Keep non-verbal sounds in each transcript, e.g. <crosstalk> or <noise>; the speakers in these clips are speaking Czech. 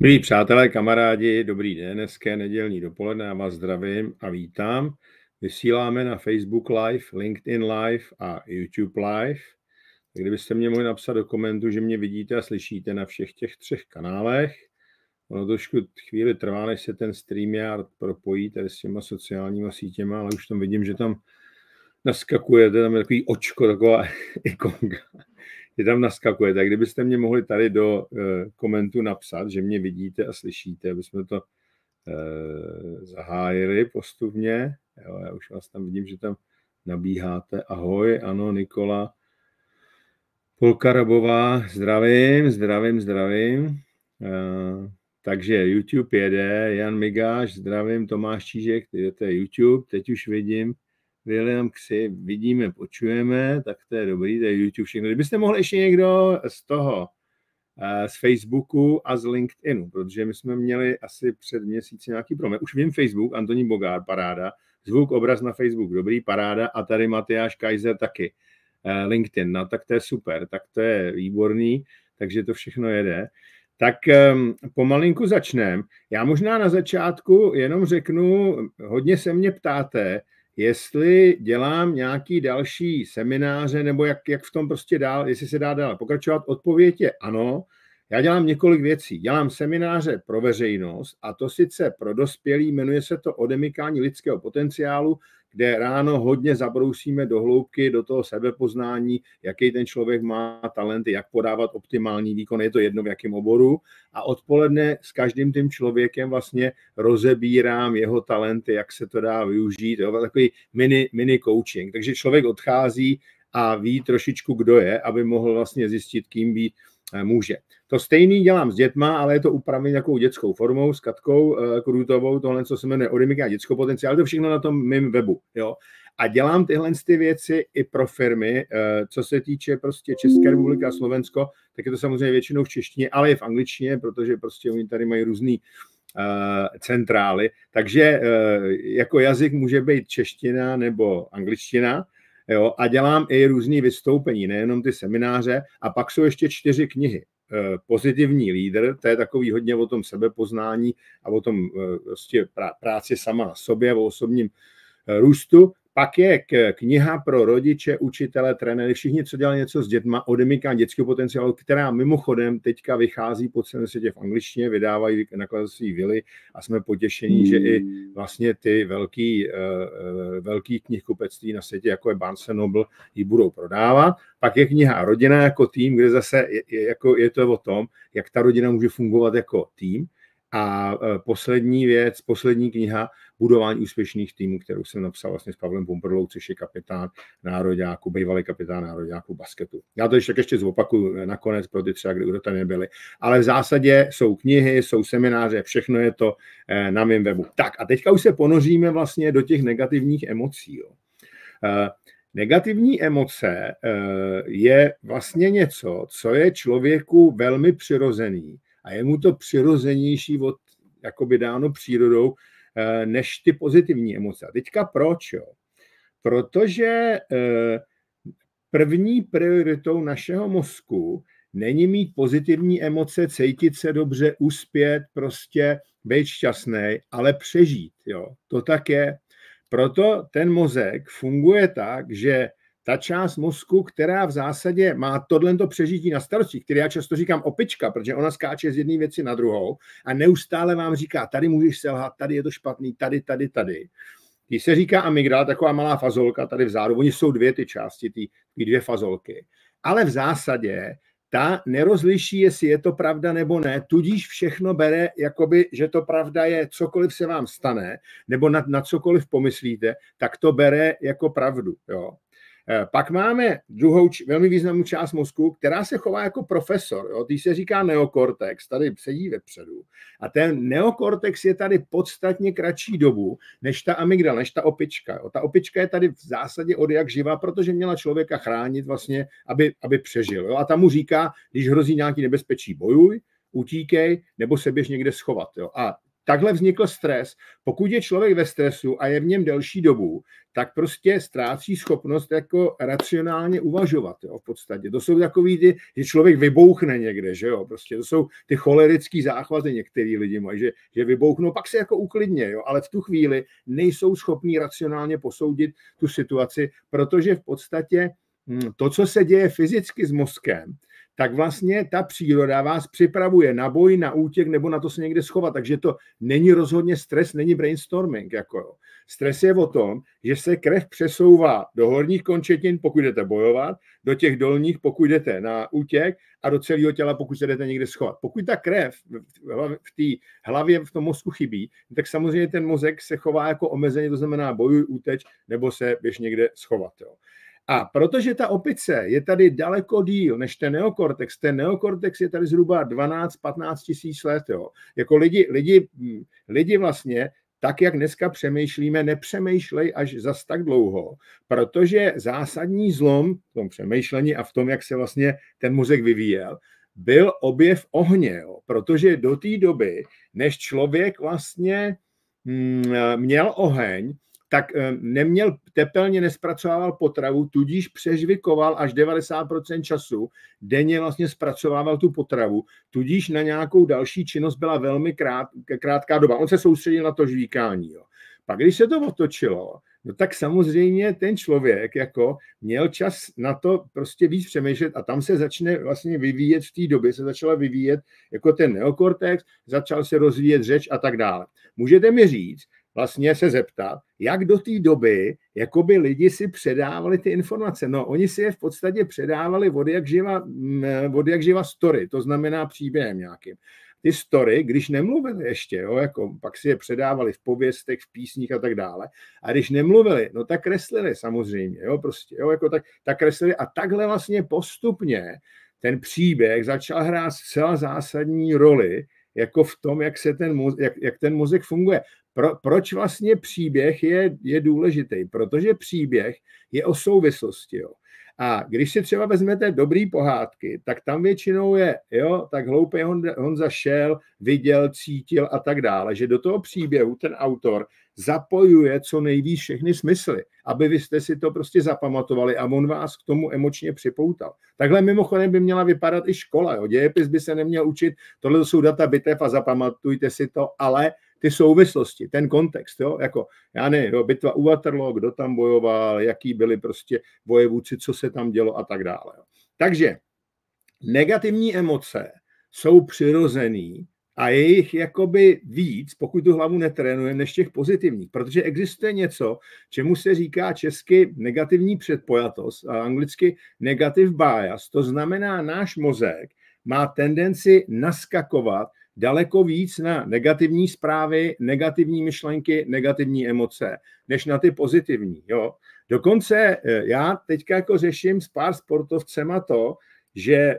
Milí přátelé, kamarádi, dobrý den, dneské nedělní dopoledne, já vás zdravím a vítám. Vysíláme na Facebook Live, LinkedIn Live a YouTube Live. Kdybyste mě mohli napsat do komentu, že mě vidíte a slyšíte na všech těch třech kanálech. Ono trošku chvíli trvá, než se ten StreamYard propojí tady s těma sociálníma sítěma, ale už tam vidím, že tam naskakuje, tam je takový očko, taková <laughs> ikonka je tam naskakuje. Tak kdybyste mě mohli tady do uh, komentu napsat, že mě vidíte a slyšíte, aby jsme to uh, zahájili postupně. Jo, já už vás tam vidím, že tam nabíháte. Ahoj, ano, Nikola Polka Rabová, zdravím, zdravím, zdravím. Uh, takže YouTube jede, Jan Migáš, zdravím, Tomáš Čížek, to je YouTube, teď už vidím William Ksy, vidíme, počujeme, tak to je dobrý, to je YouTube všechno. Kdybyste mohli ještě někdo z toho, eh, z Facebooku a z LinkedInu, protože my jsme měli asi před měsíci nějaký problém. Už vím Facebook, Antoní Bogár, paráda, zvuk, obraz na Facebook, dobrý, paráda, a tady Matyáš Kaiser taky, eh, LinkedIn, no tak to je super, tak to je výborný, takže to všechno jede. Tak um, pomalinku začneme. Já možná na začátku jenom řeknu, hodně se mě ptáte, jestli dělám nějaký další semináře, nebo jak, jak v tom prostě dál, jestli se dá dál pokračovat. Odpověď je ano. Já dělám několik věcí. Dělám semináře pro veřejnost a to sice pro dospělí, jmenuje se to odemykání lidského potenciálu, kde ráno hodně zabrousíme do hloubky, do toho sebepoznání, jaký ten člověk má talenty, jak podávat optimální výkon, je to jedno v jakém oboru. A odpoledne s každým tím člověkem vlastně rozebírám jeho talenty, jak se to dá využít, jo, takový mini, mini coaching. Takže člověk odchází a ví trošičku, kdo je, aby mohl vlastně zjistit, kým být může. To stejný dělám s dětma, ale je to upravené nějakou dětskou formou, s Katkou uh, Krutovou, tohle, co se jmenuje Odymika dětskou potenciál, to všechno na tom mým webu. Jo. A dělám tyhle ty věci i pro firmy, uh, co se týče prostě České republiky a Slovensko, tak je to samozřejmě většinou v češtině, ale i v angličtině, protože prostě oni tady mají různý centrály. Takže jako jazyk může být čeština nebo angličtina, Jo, a dělám i různé vystoupení, nejenom ty semináře. A pak jsou ještě čtyři knihy. Eh, pozitivní lídr, to je takový hodně o tom sebepoznání a o tom eh, prostě práci sama na sobě, o osobním eh, růstu. Pak je kniha pro rodiče, učitele, trenéry, všichni, co dělají něco s dětma, odemykání dětského potenciálu, která mimochodem teďka vychází po celém světě v angličtině, vydávají nakladatelství Vily a jsme potěšení, že i vlastně ty velký, uh, velký knihkupectví na světě, jako je Barnes Noble, ji budou prodávat. Pak je kniha Rodina jako tým, kde zase je, je, jako, je to o tom, jak ta rodina může fungovat jako tým. A e, poslední věc, poslední kniha, budování úspěšných týmů, kterou jsem napsal vlastně s Pavlem Pumperlou, což je kapitán nároďáku, bývalý kapitán nároďáku basketu. Já to ještě, ještě zopakuju nakonec pro ty třeba, kdo tady nebyli. Ale v zásadě jsou knihy, jsou semináře, všechno je to e, na mém webu. Tak a teďka už se ponoříme vlastně do těch negativních emocí. Jo. E, Negativní emoce je vlastně něco, co je člověku velmi přirozený a je mu to přirozenější od, jakoby dáno přírodou, eh, než ty pozitivní emoce. A teďka proč? Jo? Protože eh, první prioritou našeho mozku není mít pozitivní emoce, cítit se dobře, uspět, prostě být šťastný, ale přežít. Jo? To tak je. Proto ten mozek funguje tak, že ta část mozku, která v zásadě má tohle přežití na starosti, který já často říkám opička, protože ona skáče z jedné věci na druhou a neustále vám říká, tady můžeš selhat, tady je to špatný, tady, tady, tady. Když se říká amygdala, taková malá fazolka tady vzadu, oni jsou dvě ty části, ty, ty dvě fazolky. Ale v zásadě ta nerozliší, jestli je to pravda nebo ne, tudíž všechno bere, jakoby, že to pravda je, cokoliv se vám stane, nebo na, na cokoliv pomyslíte, tak to bere jako pravdu. Jo. Eh, pak máme druhou velmi významnou část mozku, která se chová jako profesor. Jo? Tý se říká neokortex, tady sedí vepředu. A ten neokortex je tady podstatně kratší dobu než ta amygdala, než ta opička. Jo? Ta opička je tady v zásadě od jak živa, protože měla člověka chránit vlastně, aby, aby přežil. Jo? A tam mu říká, když hrozí nějaký nebezpečí, bojuj, utíkej, nebo se běž někde schovat. Jo? A takhle vznikl stres. Pokud je člověk ve stresu a je v něm delší dobu, tak prostě ztrácí schopnost jako racionálně uvažovat, jo, v podstatě. To jsou takový ty, že člověk vybouchne někde, že jo, prostě to jsou ty cholerický záchvaty některý lidi mají, že, že vybouchnou, pak se jako uklidně, jo, ale v tu chvíli nejsou schopní racionálně posoudit tu situaci, protože v podstatě hm, to, co se děje fyzicky s mozkem, tak vlastně ta příroda vás připravuje na boj, na útěk nebo na to se někde schovat. Takže to není rozhodně stres, není brainstorming. Jako. Stres je o tom, že se krev přesouvá do horních končetin, pokud jdete bojovat, do těch dolních, pokud jdete na útěk a do celého těla, pokud se jdete někde schovat. Pokud ta krev v té hlavě, v tom mozku chybí, tak samozřejmě ten mozek se chová jako omezeně, to znamená bojuj, úteč nebo se běž někde schovat. Jo. A protože ta opice je tady daleko díl než ten neokortex, ten neokortex je tady zhruba 12-15 tisíc let. Jo. Jako lidi, lidi, lidi vlastně tak, jak dneska přemýšlíme, nepřemýšlej až zas tak dlouho, protože zásadní zlom v tom přemýšlení a v tom, jak se vlastně ten mozek vyvíjel, byl objev ohně, jo. protože do té doby, než člověk vlastně mm, měl oheň, tak eh, neměl tepelně nespracovával potravu, tudíž přežvikoval až 90% času, denně vlastně zpracovával tu potravu, tudíž na nějakou další činnost byla velmi krát, krátká doba. On se soustředil na to žvíkání. Jo. Pak, když se to otočilo, no tak samozřejmě ten člověk jako měl čas na to prostě víc přemýšlet a tam se začne vlastně vyvíjet v té době, se začala vyvíjet jako ten neokortex, začal se rozvíjet řeč a tak dále. Můžete mi říct, vlastně se zeptat, jak do té doby jakoby lidi si předávali ty informace. No, oni si je v podstatě předávali od jak živa, mm, od jak živa story, to znamená příběhem nějakým. Ty story, když nemluvili ještě, jo, jako pak si je předávali v pověstech, v písních a tak dále. A když nemluvili, no tak kreslili samozřejmě, jo, prostě, jo, jako tak, tak kreslili a takhle vlastně postupně ten příběh začal hrát zcela zásadní roli jako v tom, jak, se ten, jak, jak ten mozek funguje. Pro, proč vlastně příběh je, je důležitý? Protože příběh je o souvislosti. Jo. A když si třeba vezmete dobrý pohádky, tak tam většinou je, jo, tak hloupý on zašel, viděl, cítil a tak dále, že do toho příběhu ten autor zapojuje co nejvíc všechny smysly, aby vy jste si to prostě zapamatovali a on vás k tomu emočně připoutal. Takhle mimochodem by měla vypadat i škola. Jo. Dějepis by se neměl učit, tohle jsou data bitev a zapamatujte si to, ale ty souvislosti, ten kontext, jo, jako, já ne, jo, bitva u Waterloo, kdo tam bojoval, jaký byli prostě vojevůci, co se tam dělo a tak dále. Jo. Takže negativní emoce jsou přirozený a je jich jakoby víc, pokud tu hlavu netrénujeme, než těch pozitivních, protože existuje něco, čemu se říká česky negativní předpojatost a anglicky negative bias, to znamená náš mozek má tendenci naskakovat daleko víc na negativní zprávy, negativní myšlenky, negativní emoce, než na ty pozitivní. Jo. Dokonce eh, já teďka jako řeším s pár sportovcema to, že eh,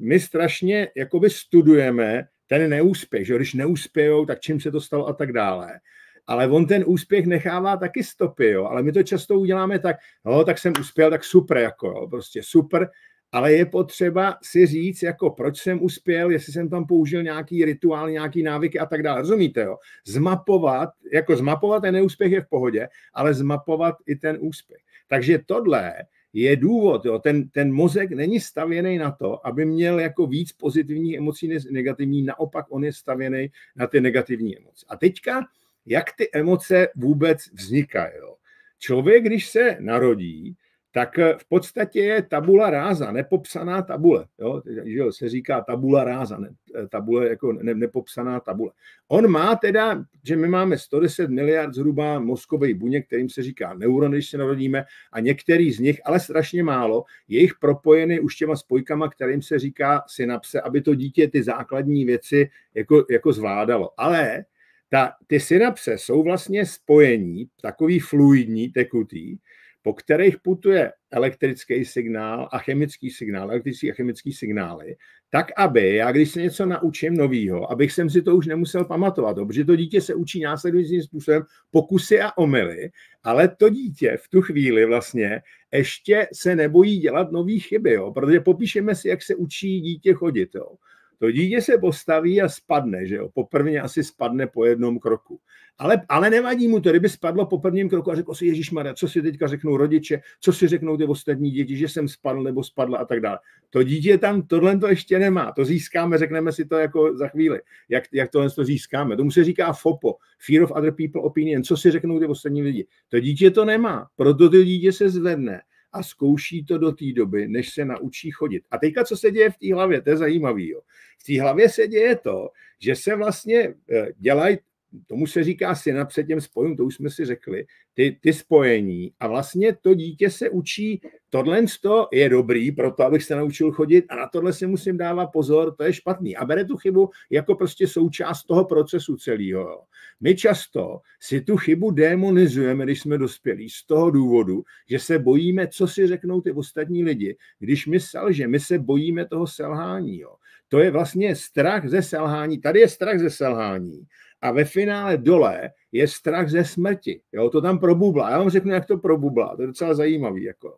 my strašně jakoby studujeme ten neúspěch, že když neuspějou, tak čím se to stalo a tak dále. Ale on ten úspěch nechává taky stopy, jo. ale my to často uděláme tak, no, tak jsem uspěl, tak super, jako, jo. prostě super, ale je potřeba si říct, jako proč jsem uspěl, jestli jsem tam použil nějaký rituál, nějaký návyky a tak dále. Rozumíte, jo? Zmapovat, jako zmapovat ten neúspěch je v pohodě, ale zmapovat i ten úspěch. Takže tohle je důvod, jo? Ten, ten mozek není stavěný na to, aby měl jako víc pozitivních emocí než negativní, naopak on je stavěný na ty negativní emoce. A teďka, jak ty emoce vůbec vznikají? Jo? Člověk, když se narodí, tak eh, v podstatě je tabula ráza, nepopsaná tabule. Jo? Že se říká tabula ráza, ne, eh, tabule jako ne, nepopsaná tabule. On má teda, že my máme 110 miliard zhruba mozkových buněk, kterým se říká neuron, když se narodíme, a některý z nich, ale strašně málo, je jich propojeny už těma spojkama, kterým se říká synapse, aby to dítě ty základní věci jako, jako zvládalo. Ale ta, ty synapse jsou vlastně spojení, takový fluidní, tekutý, po kterých putuje elektrický signál a chemický signál, elektrický a chemický signály, tak aby já, když se něco naučím novýho, abych jsem si to už nemusel pamatovat, protože to dítě se učí následujícím způsobem pokusy a omily, ale to dítě v tu chvíli vlastně ještě se nebojí dělat nové chyby, jo? protože popíšeme si, jak se učí dítě chodit. Jo? To dítě se postaví a spadne, že jo. Poprvé asi spadne po jednom kroku. Ale, ale nevadí mu to, kdyby spadlo po prvním kroku a řekl si, Ježíš Maria, co si teďka řeknou rodiče, co si řeknou ty ostatní děti, že jsem spadl nebo spadla a tak dále. To dítě tam tohle to ještě nemá. To získáme, řekneme si to jako za chvíli. Jak, jak tohle to získáme. Tomu se říká FOPO, Fear of Other People Opinion. Co si řeknou ty ostatní lidi. To dítě to nemá. Proto to dítě se zvedne a zkouší to do té doby, než se naučí chodit. A teďka, co se děje v té hlavě, to je zajímavé. V té hlavě se děje to, že se vlastně eh, dělají tomu se říká synapse těm spojům, to už jsme si řekli, ty, ty spojení a vlastně to dítě se učí, tohle je dobrý pro to, abych se naučil chodit a na tohle si musím dávat pozor, to je špatný. A bere tu chybu jako prostě součást toho procesu celého. My často si tu chybu demonizujeme, když jsme dospělí, z toho důvodu, že se bojíme, co si řeknou ty ostatní lidi, když my selže, my se bojíme toho selhání. Jo. To je vlastně strach ze selhání. Tady je strach ze selhání a ve finále dole je strach ze smrti. Jo, to tam probublá. Já vám řeknu, jak to probublá. To je docela zajímavý. Jako.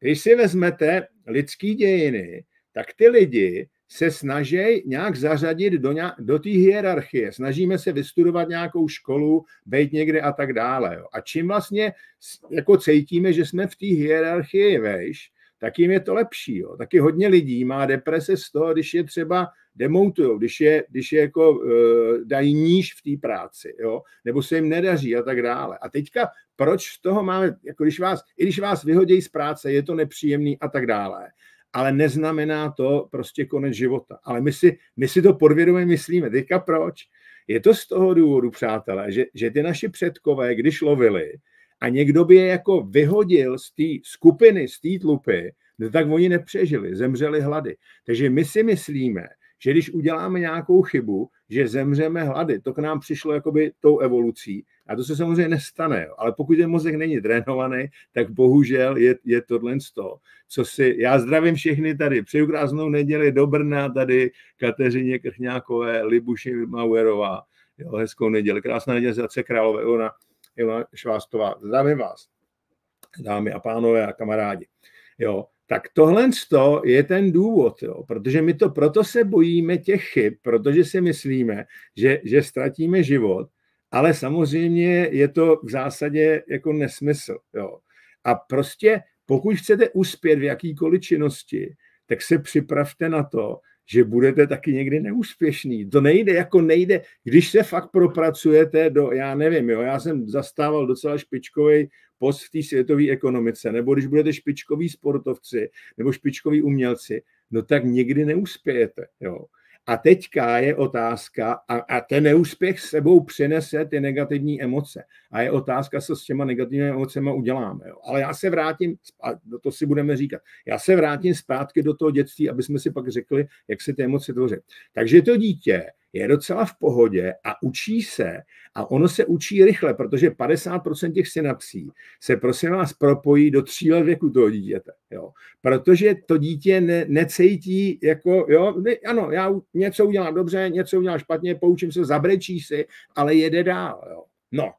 Když si vezmete lidský dějiny, tak ty lidi se snaží nějak zařadit do, nějak, do té hierarchie. Snažíme se vystudovat nějakou školu, být někde a tak dále. Jo. A čím vlastně jako cítíme, že jsme v té hierarchii vejš, tak jim je to lepší. Jo. Taky hodně lidí má deprese z toho, když je třeba demoutujou, když je, když je jako uh, dají níž v té práci, jo, nebo se jim nedaří a tak dále. A teďka, proč z toho máme, jako když vás, i když vás vyhodí z práce, je to nepříjemný a tak dále, ale neznamená to prostě konec života. Ale my si, my si to podvědomě myslíme. Teďka proč? Je to z toho důvodu, přátelé, že, že ty naši předkové, když lovili a někdo by je jako vyhodil z té skupiny, z té tlupy, no tak oni nepřežili, zemřeli hlady. Takže my si myslíme, že když uděláme nějakou chybu, že zemřeme hlady. To k nám přišlo jakoby tou evolucí. A to se samozřejmě nestane. Jo. Ale pokud ten mozek není trénovaný, tak bohužel je, je tohle z toho. Co si, já zdravím všechny tady. Přeju krásnou neděli do Brna, tady Kateřině Krchňákové, Libuši Mauerová. Jo, hezkou neděli. Krásná neděle za Králové, Ona, Ona Švástová. Zdravím vás, dámy a pánové a kamarádi. Jo, tak tohle je ten důvod, jo, protože my to proto se bojíme těch chyb, protože si myslíme, že, že ztratíme život, ale samozřejmě je to v zásadě jako nesmysl. Jo. A prostě pokud chcete uspět v jakýkoliv činnosti, tak se připravte na to, že budete taky někdy neúspěšný. To nejde, jako nejde, když se fakt propracujete do, já nevím, jo, já jsem zastával docela špičkový post v té světové ekonomice, nebo když budete špičkoví sportovci, nebo špičkoví umělci, no tak nikdy neuspějete, jo. A teďka je otázka, a, a ten neúspěch sebou přinese ty negativní emoce. A je otázka, co s těma negativními emocemi uděláme. Jo. Ale já se vrátím, a to si budeme říkat, já se vrátím zpátky do toho dětství, aby jsme si pak řekli, jak se ty emoce tvoří. Takže to dítě je docela v pohodě a učí se a ono se učí rychle, protože 50% těch synapsí se prosím vás propojí do tří let věku toho dítěte. Jo. Protože to dítě ne, necítí jako, jo, ne, ano, já něco udělám dobře, něco udělám špatně, poučím se, zabrečí si, ale jede dál. Jo. No,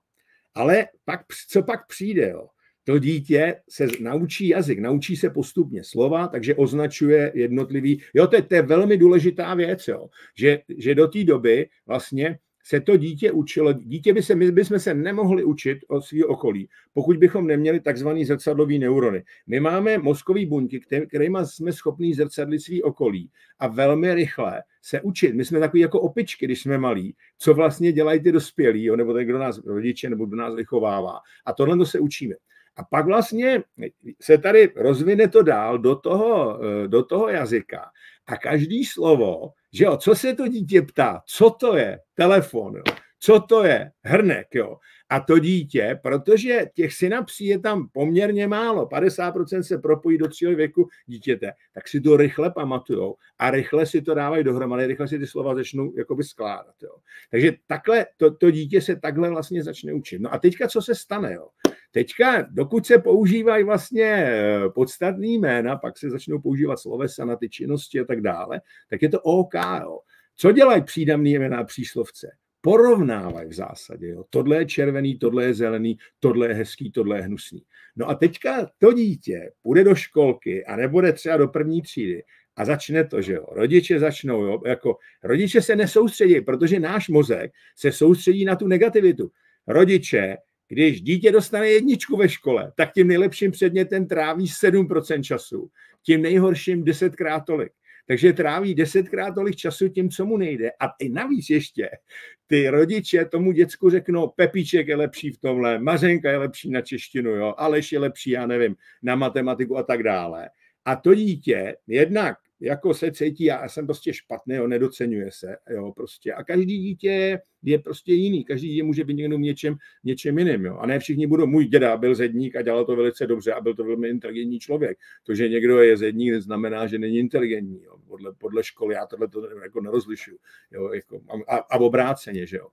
ale pak, co pak přijde? Jo? To dítě se naučí jazyk, naučí se postupně slova, takže označuje jednotlivý. Jo, to je, to je velmi důležitá věc, jo, že, že do té doby vlastně se to dítě učilo. Dítě by se, my bychom se nemohli učit od svého okolí, pokud bychom neměli takzvaný zrcadlový neurony. My máme mozkový buňky, kterými jsme schopní zrcadlit svý okolí a velmi rychle se učit. My jsme takový jako opičky, když jsme malí, co vlastně dělají ty dospělí, jo, nebo ten, kdo nás rodiče, nebo kdo nás vychovává. A tohle to se učíme. A pak vlastně se tady rozvine to dál do toho, eh, do toho jazyka. A každý slovo, že jo, co se to dítě ptá, co to je telefon, jo, co to je hrnek, jo. A to dítě, protože těch synapsí je tam poměrně málo, 50% se propojí do třího věku dítěte, tak si to rychle pamatujou a rychle si to dávají dohromady, rychle si ty slova začnou jakoby skládat. Jo. Takže takhle, to, to dítě se takhle vlastně začne učit. No a teďka, co se stane? Jo? Teďka, dokud se používají vlastně eh, podstatný jména, pak se začnou používat slovesa na ty činnosti a tak dále, tak je to OK. Jo. Co dělají přídavný jména příslovce? Porovnávají v zásadě. Jo. Tohle je červený, tohle je zelený, tohle je hezký, tohle je hnusný. No a teďka to dítě půjde do školky a nebude třeba do první třídy a začne to, že jo. Rodiče začnou, jo, jako rodiče se nesoustředí, protože náš mozek se soustředí na tu negativitu. Rodiče, když dítě dostane jedničku ve škole, tak tím nejlepším předmětem tráví 7% času, tím nejhorším desetkrát tolik. Takže tráví desetkrát tolik času tím, co mu nejde. A i navíc ještě ty rodiče tomu děcku řeknou, Pepíček je lepší v tomhle, Mařenka je lepší na češtinu, jo, Aleš je lepší, já nevím, na matematiku a tak dále. A to dítě jednak jako se cítí, já jsem prostě špatný, jo, nedocenuje se, jo, prostě. A každý dítě je prostě jiný, každý dítě může být někdo něčem, něčem jiným, jo. A ne všichni budou, můj děda byl zedník a dělal to velice dobře a byl to velmi inteligentní člověk. To, že někdo je zedník, znamená, že není inteligentní, jo. Podle, podle školy já tohle to jako nerozlišuju, jo, jako, a, a obráceně, že jo.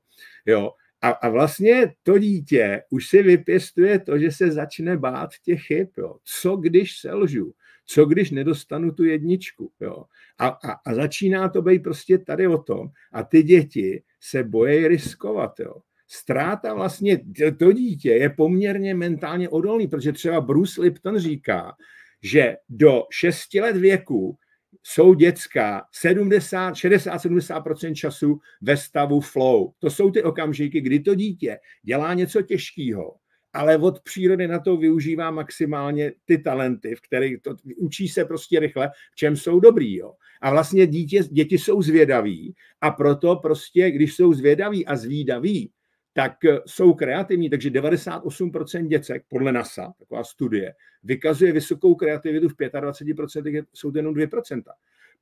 jo. A, a vlastně to dítě už si vypěstuje to, že se začne bát těch chyb. Jo. Co když selžu? Co když nedostanu tu jedničku? Jo? A, a, a začíná to být prostě tady o tom. A ty děti se bojí riskovat. Jo? Ztráta vlastně, to dítě je poměrně mentálně odolný, protože třeba Bruce Lipton říká, že do 6 let věku jsou dětská 70, 60-70% času ve stavu flow. To jsou ty okamžiky, kdy to dítě dělá něco těžkého ale od přírody na to využívá maximálně ty talenty, v kterých to učí se prostě rychle, v čem jsou dobrý. Jo. A vlastně dítě, děti jsou zvědaví a proto prostě, když jsou zvědaví a zvídaví, tak eh, jsou kreativní, takže 98% děcek, podle NASA, taková studie, vykazuje vysokou kreativitu v 25%, jsou to jenom 2%.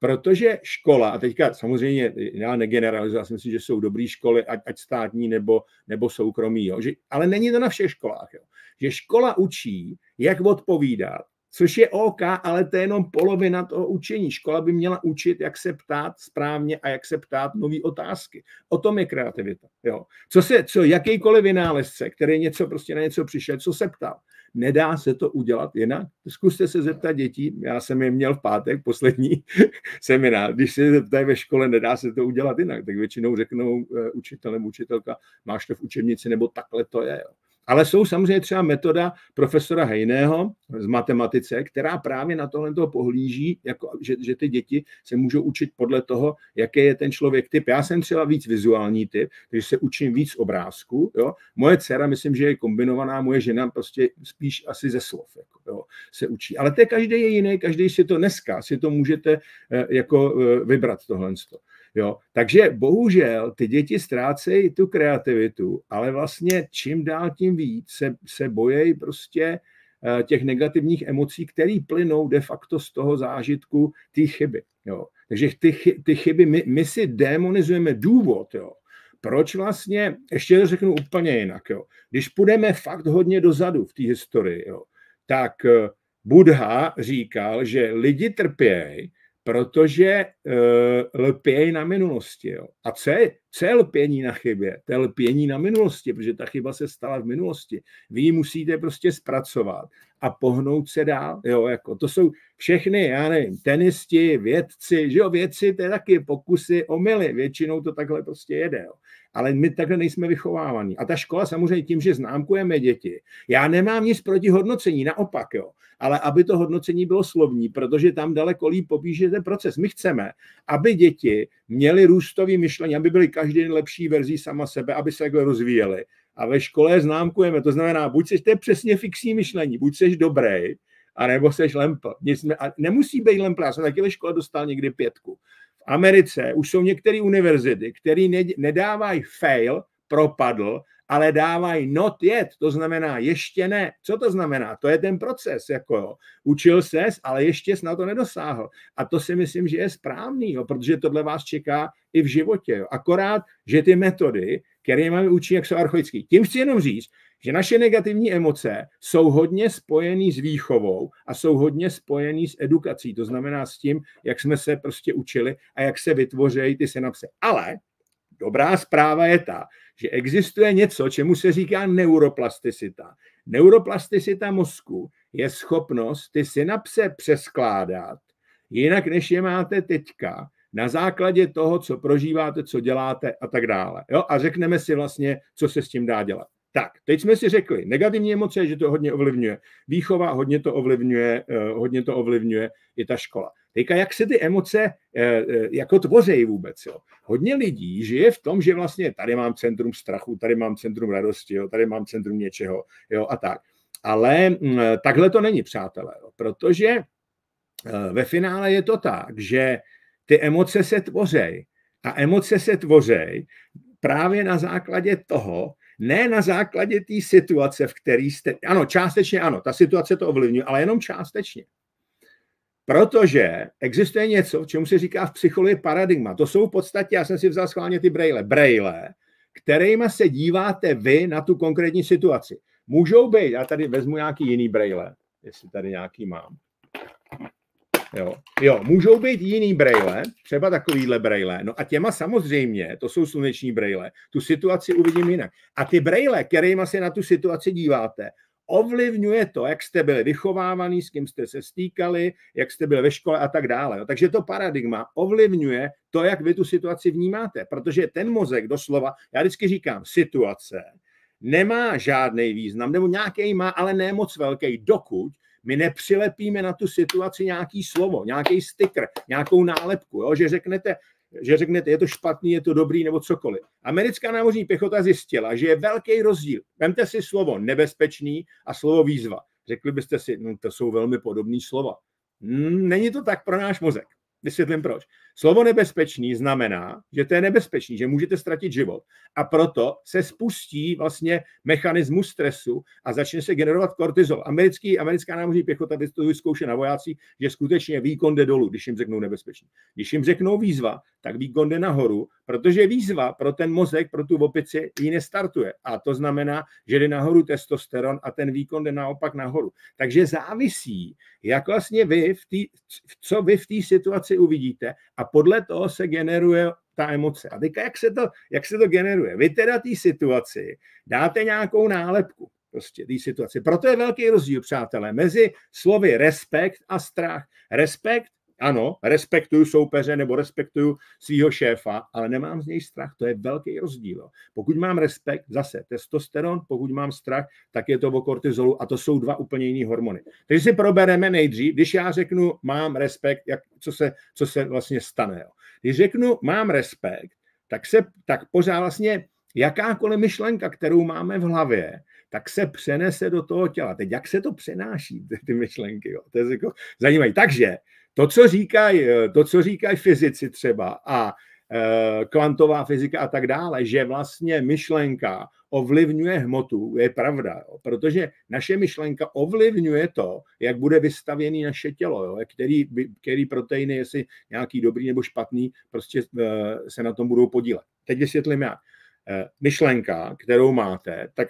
Protože škola, a teďka samozřejmě já negeneralizuji, já si myslím, že jsou dobré školy, ať, ať státní nebo, nebo soukromí, jo, že, ale není to na všech školách. Jo, že škola učí, jak odpovídat, což je OK, ale to je jenom polovina toho učení. Škola by měla učit, jak se ptát správně a jak se ptát nové otázky. O tom je kreativita. Jo. Co se, co jakýkoliv vynálezce, který něco prostě na něco přišel, co se ptal, Nedá se to udělat jinak? Zkuste se zeptat dětí, já jsem je měl v pátek, poslední <laughs> seminář, když se zeptají ve škole, nedá se to udělat jinak, tak většinou řeknou eh, učitelem, učitelka, máš to v učebnici, nebo takhle to je. Jo. Ale jsou samozřejmě třeba metoda profesora Hejného z matematice, která právě na tohle toho pohlíží, jako, že, že ty děti se můžou učit podle toho, jaký je ten člověk typ. Já jsem třeba víc vizuální typ, takže se učím víc obrázků. Jo. Moje dcera, myslím, že je kombinovaná, moje žena prostě spíš asi ze slov jako, jo, se učí. Ale to je každý je jiný, každý si to dneska, si to můžete eh, jako eh, vybrat tohle. Jo? Takže bohužel ty děti ztrácejí tu kreativitu, ale vlastně čím dál tím víc se, se bojejí prostě eh, těch negativních emocí, které plynou de facto z toho zážitku té chyby. Jo? Takže ty, ty chyby, my, my si demonizujeme důvod, jo? proč vlastně, ještě to řeknu úplně jinak, jo? když půjdeme fakt hodně dozadu v té historii, jo? tak eh, Budha říkal, že lidi trpějí, protože uh, lpějí na minulosti. Jo. A co je, co je lpění na chybě? To je lpění na minulosti, protože ta chyba se stala v minulosti. Vy ji musíte prostě zpracovat a pohnout se dál. Jo, jako to jsou všechny, já nevím, tenisti, vědci, že jo, vědci, to je taky pokusy, omily, většinou to takhle prostě jede. Jo. Ale my takhle nejsme vychovávaní. A ta škola samozřejmě tím, že známkujeme děti, já nemám nic proti hodnocení, naopak, jo. Ale aby to hodnocení bylo slovní, protože tam daleko líp popíšete proces. My chceme, aby děti měly růstový myšlení, aby byly každý lepší verzí sama sebe, aby se jako rozvíjely. A ve škole známkujeme, to znamená, buď jsi, to je přesně fixní myšlení, buď jsi dobrý, a nebo seš lempl. Nic ne, a nemusí být lempl, já jsem taky ve škole dostal někdy pětku. Americe už jsou některé univerzity, které nedávají fail, propadl, ale dávají not yet, to znamená ještě ne. Co to znamená? To je ten proces, jako jo. Učil ses, ale ještě na to nedosáhl. A to si myslím, že je správný, jo, protože tohle vás čeká i v životě. Jo. Akorát, že ty metody, které máme učit, jak jsou archoické. Tím chci jenom říct, že naše negativní emoce jsou hodně spojený s výchovou a jsou hodně spojený s edukací, to znamená s tím, jak jsme se prostě učili a jak se vytvořejí ty synapse. Ale dobrá zpráva je ta, že existuje něco, čemu se říká neuroplasticita. Neuroplasticita mozku je schopnost ty synapse přeskládat jinak, než je máte teďka, na základě toho, co prožíváte, co děláte a tak dále. Jo? A řekneme si vlastně, co se s tím dá dělat. Tak, teď jsme si řekli, negativní emoce, že to hodně ovlivňuje výchova, hodně to ovlivňuje, uh, hodně to ovlivňuje i ta škola. Teďka, jak se ty emoce eh, eh, jako tvoří vůbec, jo? Hodně lidí žije v tom, že vlastně tady mám centrum strachu, tady mám centrum radosti, jo? tady mám centrum něčeho, jo, a tak. Ale mm, takhle to není, přátelé, jo? protože eh, ve finále je to tak, že ty emoce se tvoří a emoce se tvoří právě na základě toho, ne na základě té situace, v které jste, ano, částečně ano, ta situace to ovlivňuje, ale jenom částečně. Protože existuje něco, čemu se říká v psychologii paradigma. To jsou v podstatě, já jsem si vzal schválně ty braille, braille, kterými se díváte vy na tu konkrétní situaci. Můžou být, já tady vezmu nějaký jiný braille, jestli tady nějaký mám. Jo. jo, můžou být jiný braille, třeba takovýhle braille, no a těma samozřejmě, to jsou sluneční braille, tu situaci uvidím jinak. A ty braille, kterými se na tu situaci díváte, ovlivňuje to, jak jste byli vychovávaný, s kým jste se stýkali, jak jste byli ve škole a tak dále. Takže to paradigma ovlivňuje to, jak vy tu situaci vnímáte, protože ten mozek doslova, já vždycky říkám, situace nemá žádný význam, nebo nějaký má, ale ne moc velký, dokud my nepřilepíme na tu situaci nějaký slovo, nějaký sticker, nějakou nálepku, jo? že řeknete, že řeknete, je to špatný, je to dobrý nebo cokoliv. Americká námořní pěchota zjistila, že je velký rozdíl. Vemte si slovo nebezpečný a slovo výzva. Řekli byste si, no to jsou velmi podobné slova. Hmm, není to tak pro náš mozek. Vysvětlím proč. Slovo nebezpečný znamená, že to je nebezpečný, že můžete ztratit život. A proto se spustí vlastně mechanismus stresu a začne se generovat kortizol. Americký, americká námořní pěchota to vyzkouše na vojácích, že skutečně výkon jde dolů, když jim řeknou nebezpečný. Když jim řeknou výzva, tak výkon jde nahoru, protože výzva pro ten mozek, pro tu opici ji nestartuje. A to znamená, že jde nahoru testosteron a ten výkon jde naopak nahoru. Takže závisí, jak vlastně vy, v tý, co vy v té situaci uvidíte a podle toho se generuje ta emoce. A teďka, jak se to, jak se to generuje? Vy teda té situaci dáte nějakou nálepku prostě té situaci. Proto je velký rozdíl, přátelé, mezi slovy respekt a strach. Respekt ano, respektuju soupeře nebo respektuju svého šéfa, ale nemám z něj strach. To je velký rozdíl. Pokud mám respekt, zase testosteron, pokud mám strach, tak je to o kortizolu a to jsou dva úplně jiný hormony. Takže si probereme nejdřív, když já řeknu mám respekt, jak, co, se, co se vlastně stane. Jo. Když řeknu mám respekt, tak, se, tak pořád vlastně jakákoliv myšlenka, kterou máme v hlavě, tak se přenese do toho těla. Teď jak se to přenáší, ty, ty myšlenky, jo? to je jako zajímavé. Takže to, co říkají, to, co říkají fyzici třeba a e, kvantová fyzika a tak dále, že vlastně myšlenka ovlivňuje hmotu, je pravda, jo, protože naše myšlenka ovlivňuje to, jak bude vystavěný naše tělo, jo, který, který proteiny, jestli nějaký dobrý nebo špatný, prostě e, se na tom budou podílet. Teď vysvětlím já. Myšlenka, kterou máte, tak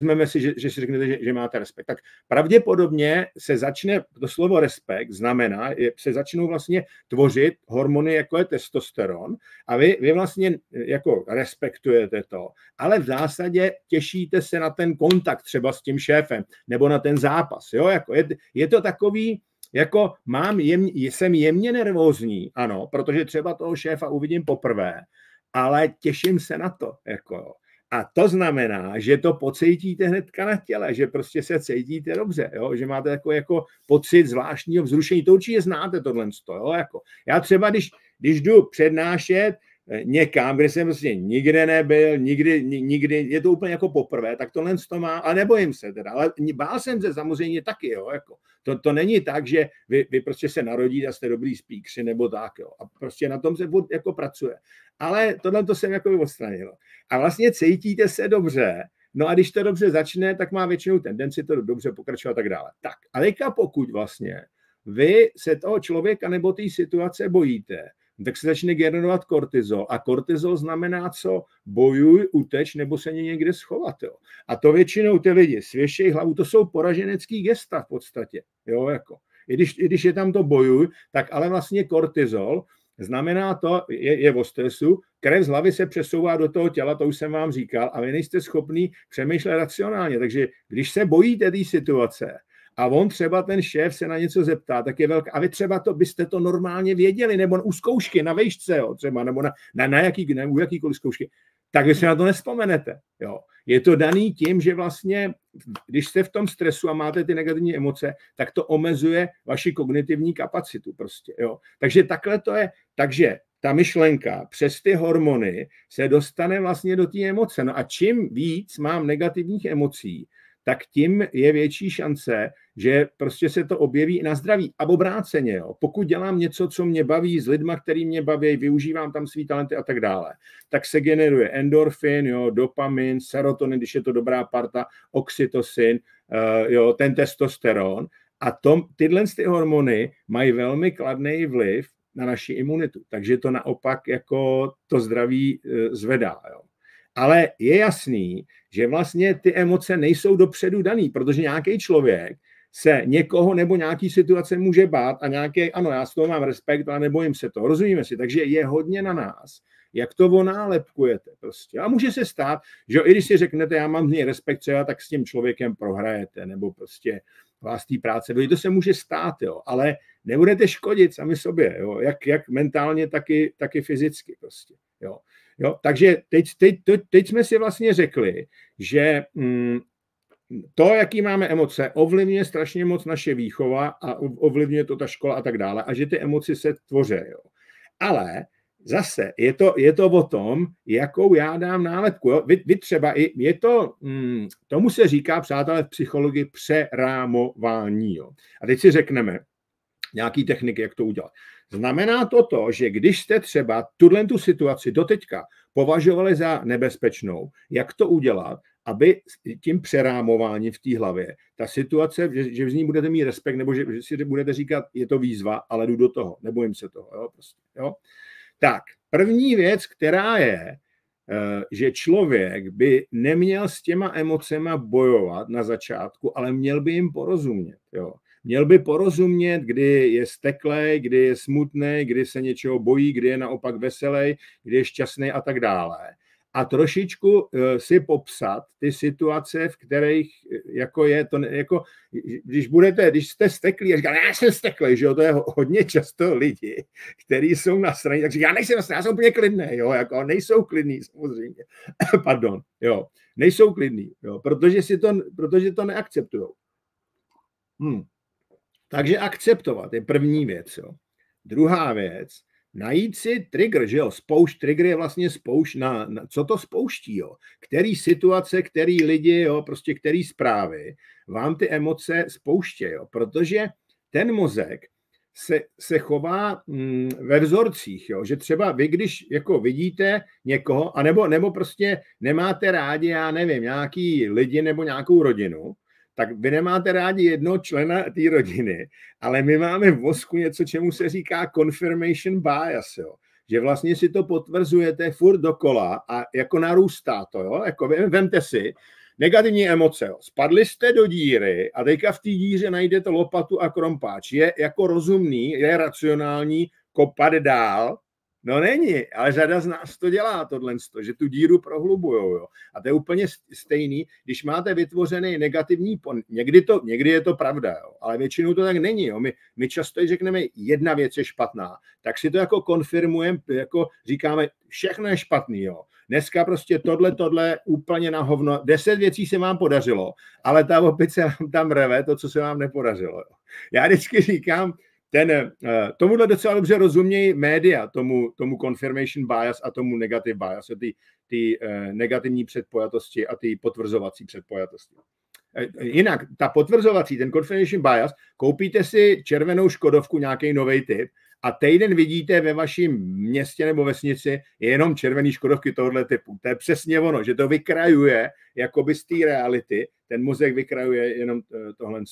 vezmeme si, že, že si řeknete, že, že máte respekt, tak pravděpodobně se začne, to slovo respekt znamená, se začnou vlastně tvořit hormony, jako je testosteron a vy, vy vlastně jako respektujete to, ale v zásadě těšíte se na ten kontakt třeba s tím šéfem nebo na ten zápas. Jo? Jako je, je to takový, jako mám jemně, jsem jemně nervózní, ano, protože třeba toho šéfa uvidím poprvé, ale těším se na to. Jako. A to znamená, že to pocítíte hnedka na těle, že prostě se cítíte dobře, jo? že máte takový jako pocit zvláštního vzrušení. To určitě znáte tohle. Jo? Jako. Já třeba, když, když jdu přednášet, někam, kde jsem prostě nikde nebyl, nikdy, nikdy, je to úplně jako poprvé, tak tohle to má, a nebojím se teda, ale bál jsem se samozřejmě taky, jo, jako. To, to není tak, že vy, vy prostě se narodíte a jste dobrý speakři nebo tak, jo, a prostě na tom se jako pracuje. Ale tohle to jsem jako odstranil. A vlastně cítíte se dobře, No a když to dobře začne, tak má většinou tendenci to dobře pokračovat a tak dále. Tak, a pokud vlastně vy se toho člověka nebo té situace bojíte, tak se začne generovat kortizol. A kortizol znamená co? Bojuj, uteč nebo se někde schovat. Jo. A to většinou ty lidi svěšejí hlavu, to jsou poraženecký gesta v podstatě. Jo, jako. I když, I když je tam to bojuj, tak ale vlastně kortizol znamená to, je, je o stresu, krev z hlavy se přesouvá do toho těla, to už jsem vám říkal, a vy nejste schopný přemýšlet racionálně. Takže když se bojíte té situace, a on třeba ten šéf se na něco zeptá, tak je velká. A vy třeba to byste to normálně věděli, nebo u zkoušky na vejšce, jo, třeba, nebo na, na, na, jaký, na u jakýkoliv zkoušky. tak vy se na to nespomenete. Jo. Je to daný tím, že vlastně, když jste v tom stresu a máte ty negativní emoce, tak to omezuje vaši kognitivní kapacitu prostě. Jo. Takže takhle to je. Takže ta myšlenka přes ty hormony se dostane vlastně do té emoce. No a čím víc mám negativních emocí, tak tím je větší šance, že prostě se to objeví i na zdraví. A obráceně, jo. pokud dělám něco, co mě baví s lidma, který mě baví, využívám tam svý talenty a tak dále, tak se generuje endorfin, jo, dopamin, serotonin, když je to dobrá parta, oxytocin, uh, jo, ten testosteron. A tom, tyhle ty hormony mají velmi kladný vliv na naši imunitu. Takže to naopak jako to zdraví uh, zvedá. Jo. Ale je jasný, že vlastně ty emoce nejsou dopředu daný, protože nějaký člověk se někoho nebo nějaký situace může bát a nějaký, ano, já s toho mám respekt, ale nebojím se to. Rozumíme si? Takže je hodně na nás, jak to onálepkujete prostě. A může se stát, že i když si řeknete, já mám z něj respekt třeba, tak s tím člověkem prohrajete, nebo prostě vás té práce. To se může stát, jo, ale nebudete škodit sami sobě, jo, jak, jak mentálně, taky, taky fyzicky prostě, jo. Jo, takže teď, teď, teď, teď jsme si vlastně řekli, že mm, to, jaký máme emoce, ovlivňuje strašně moc naše výchova a ovlivňuje to ta škola a tak dále a že ty emoce se tvoří. Jo. Ale zase je to, je to o tom, jakou já dám nálepku. Jo. Vy, vy třeba, je to, mm, tomu se říká, přátelé, v psychologii přerámování. Jo. A teď si řekneme nějaký techniky, jak to udělat. Znamená to to, že když jste třeba tuhle tu situaci doteďka považovali za nebezpečnou, jak to udělat, aby tím přerámováním v té hlavě, ta situace, že, že z ní budete mít respekt, nebo že, že si budete říkat, je to výzva, ale jdu do toho, nebojím se toho. Jo, prostě, jo. Tak, první věc, která je, eh, že člověk by neměl s těma emocema bojovat na začátku, ale měl by jim porozumět. Jo. Měl by porozumět, kdy je steklej, kdy je smutný, kdy se něčeho bojí, kdy je naopak veselý, kdy je šťastný a tak dále. A trošičku eh, si popsat ty situace, v kterých eh, jako je to, jako, když budete, když jste steklí a říkáte, já jsem steklý, že jo, to je hodně často lidi, kteří jsou na straně, takže já nejsem na straně, já jsem úplně klidný, jo, jako nejsou klidný samozřejmě, <laughs> pardon, jo, nejsou klidný, jo, protože si to, protože to neakceptují. Hmm. Takže akceptovat je první věc. Jo. Druhá věc, najít si trigger, že jo, spoušť, trigger je vlastně spoušť na, na, co to spouští, jo, který situace, který lidi, jo, prostě který zprávy vám ty emoce spouštějí, jo, protože ten mozek se, se chová mm, ve vzorcích, jo, že třeba vy, když jako vidíte někoho, anebo, nebo prostě nemáte rádi, já nevím, nějaký lidi nebo nějakou rodinu, tak vy nemáte rádi jednoho člena té rodiny, ale my máme v mozku něco, čemu se říká confirmation bias, jo. že vlastně si to potvrzujete furt dokola a jako narůstá to, jo? jako vemte si, negativní emoce, jo. spadli jste do díry a teďka v té díře najdete lopatu a krompáč, je jako rozumný, je racionální kopat dál, No není, ale řada z nás to dělá tohle, že tu díru prohlubujou. Jo. A to je úplně stejný, když máte vytvořený negativní, pon... někdy, to, někdy je to pravda, jo, ale většinou to tak není. Jo. My, my často řekneme, jedna věc je špatná, tak si to jako konfirmujeme, jako říkáme, všechno je špatný. Jo. Dneska prostě tohle, tohle úplně na hovno. Deset věcí se vám podařilo, ale ta opice vám tam reve to, co se vám nepodařilo. Jo. Já vždycky říkám, ten, eh, tomuhle docela dobře rozumějí média, tomu, tomu confirmation bias a tomu negative bias, ty, ty eh, negativní předpojatosti a ty potvrzovací předpojatosti. Eh, jinak, ta potvrzovací, ten confirmation bias, koupíte si červenou Škodovku, nějaký nový typ, a týden vidíte ve vašem městě nebo vesnici jenom červený Škodovky tohoto typu. To je přesně ono, že to vykrajuje jakoby z té reality, ten mozek vykrajuje jenom tohle.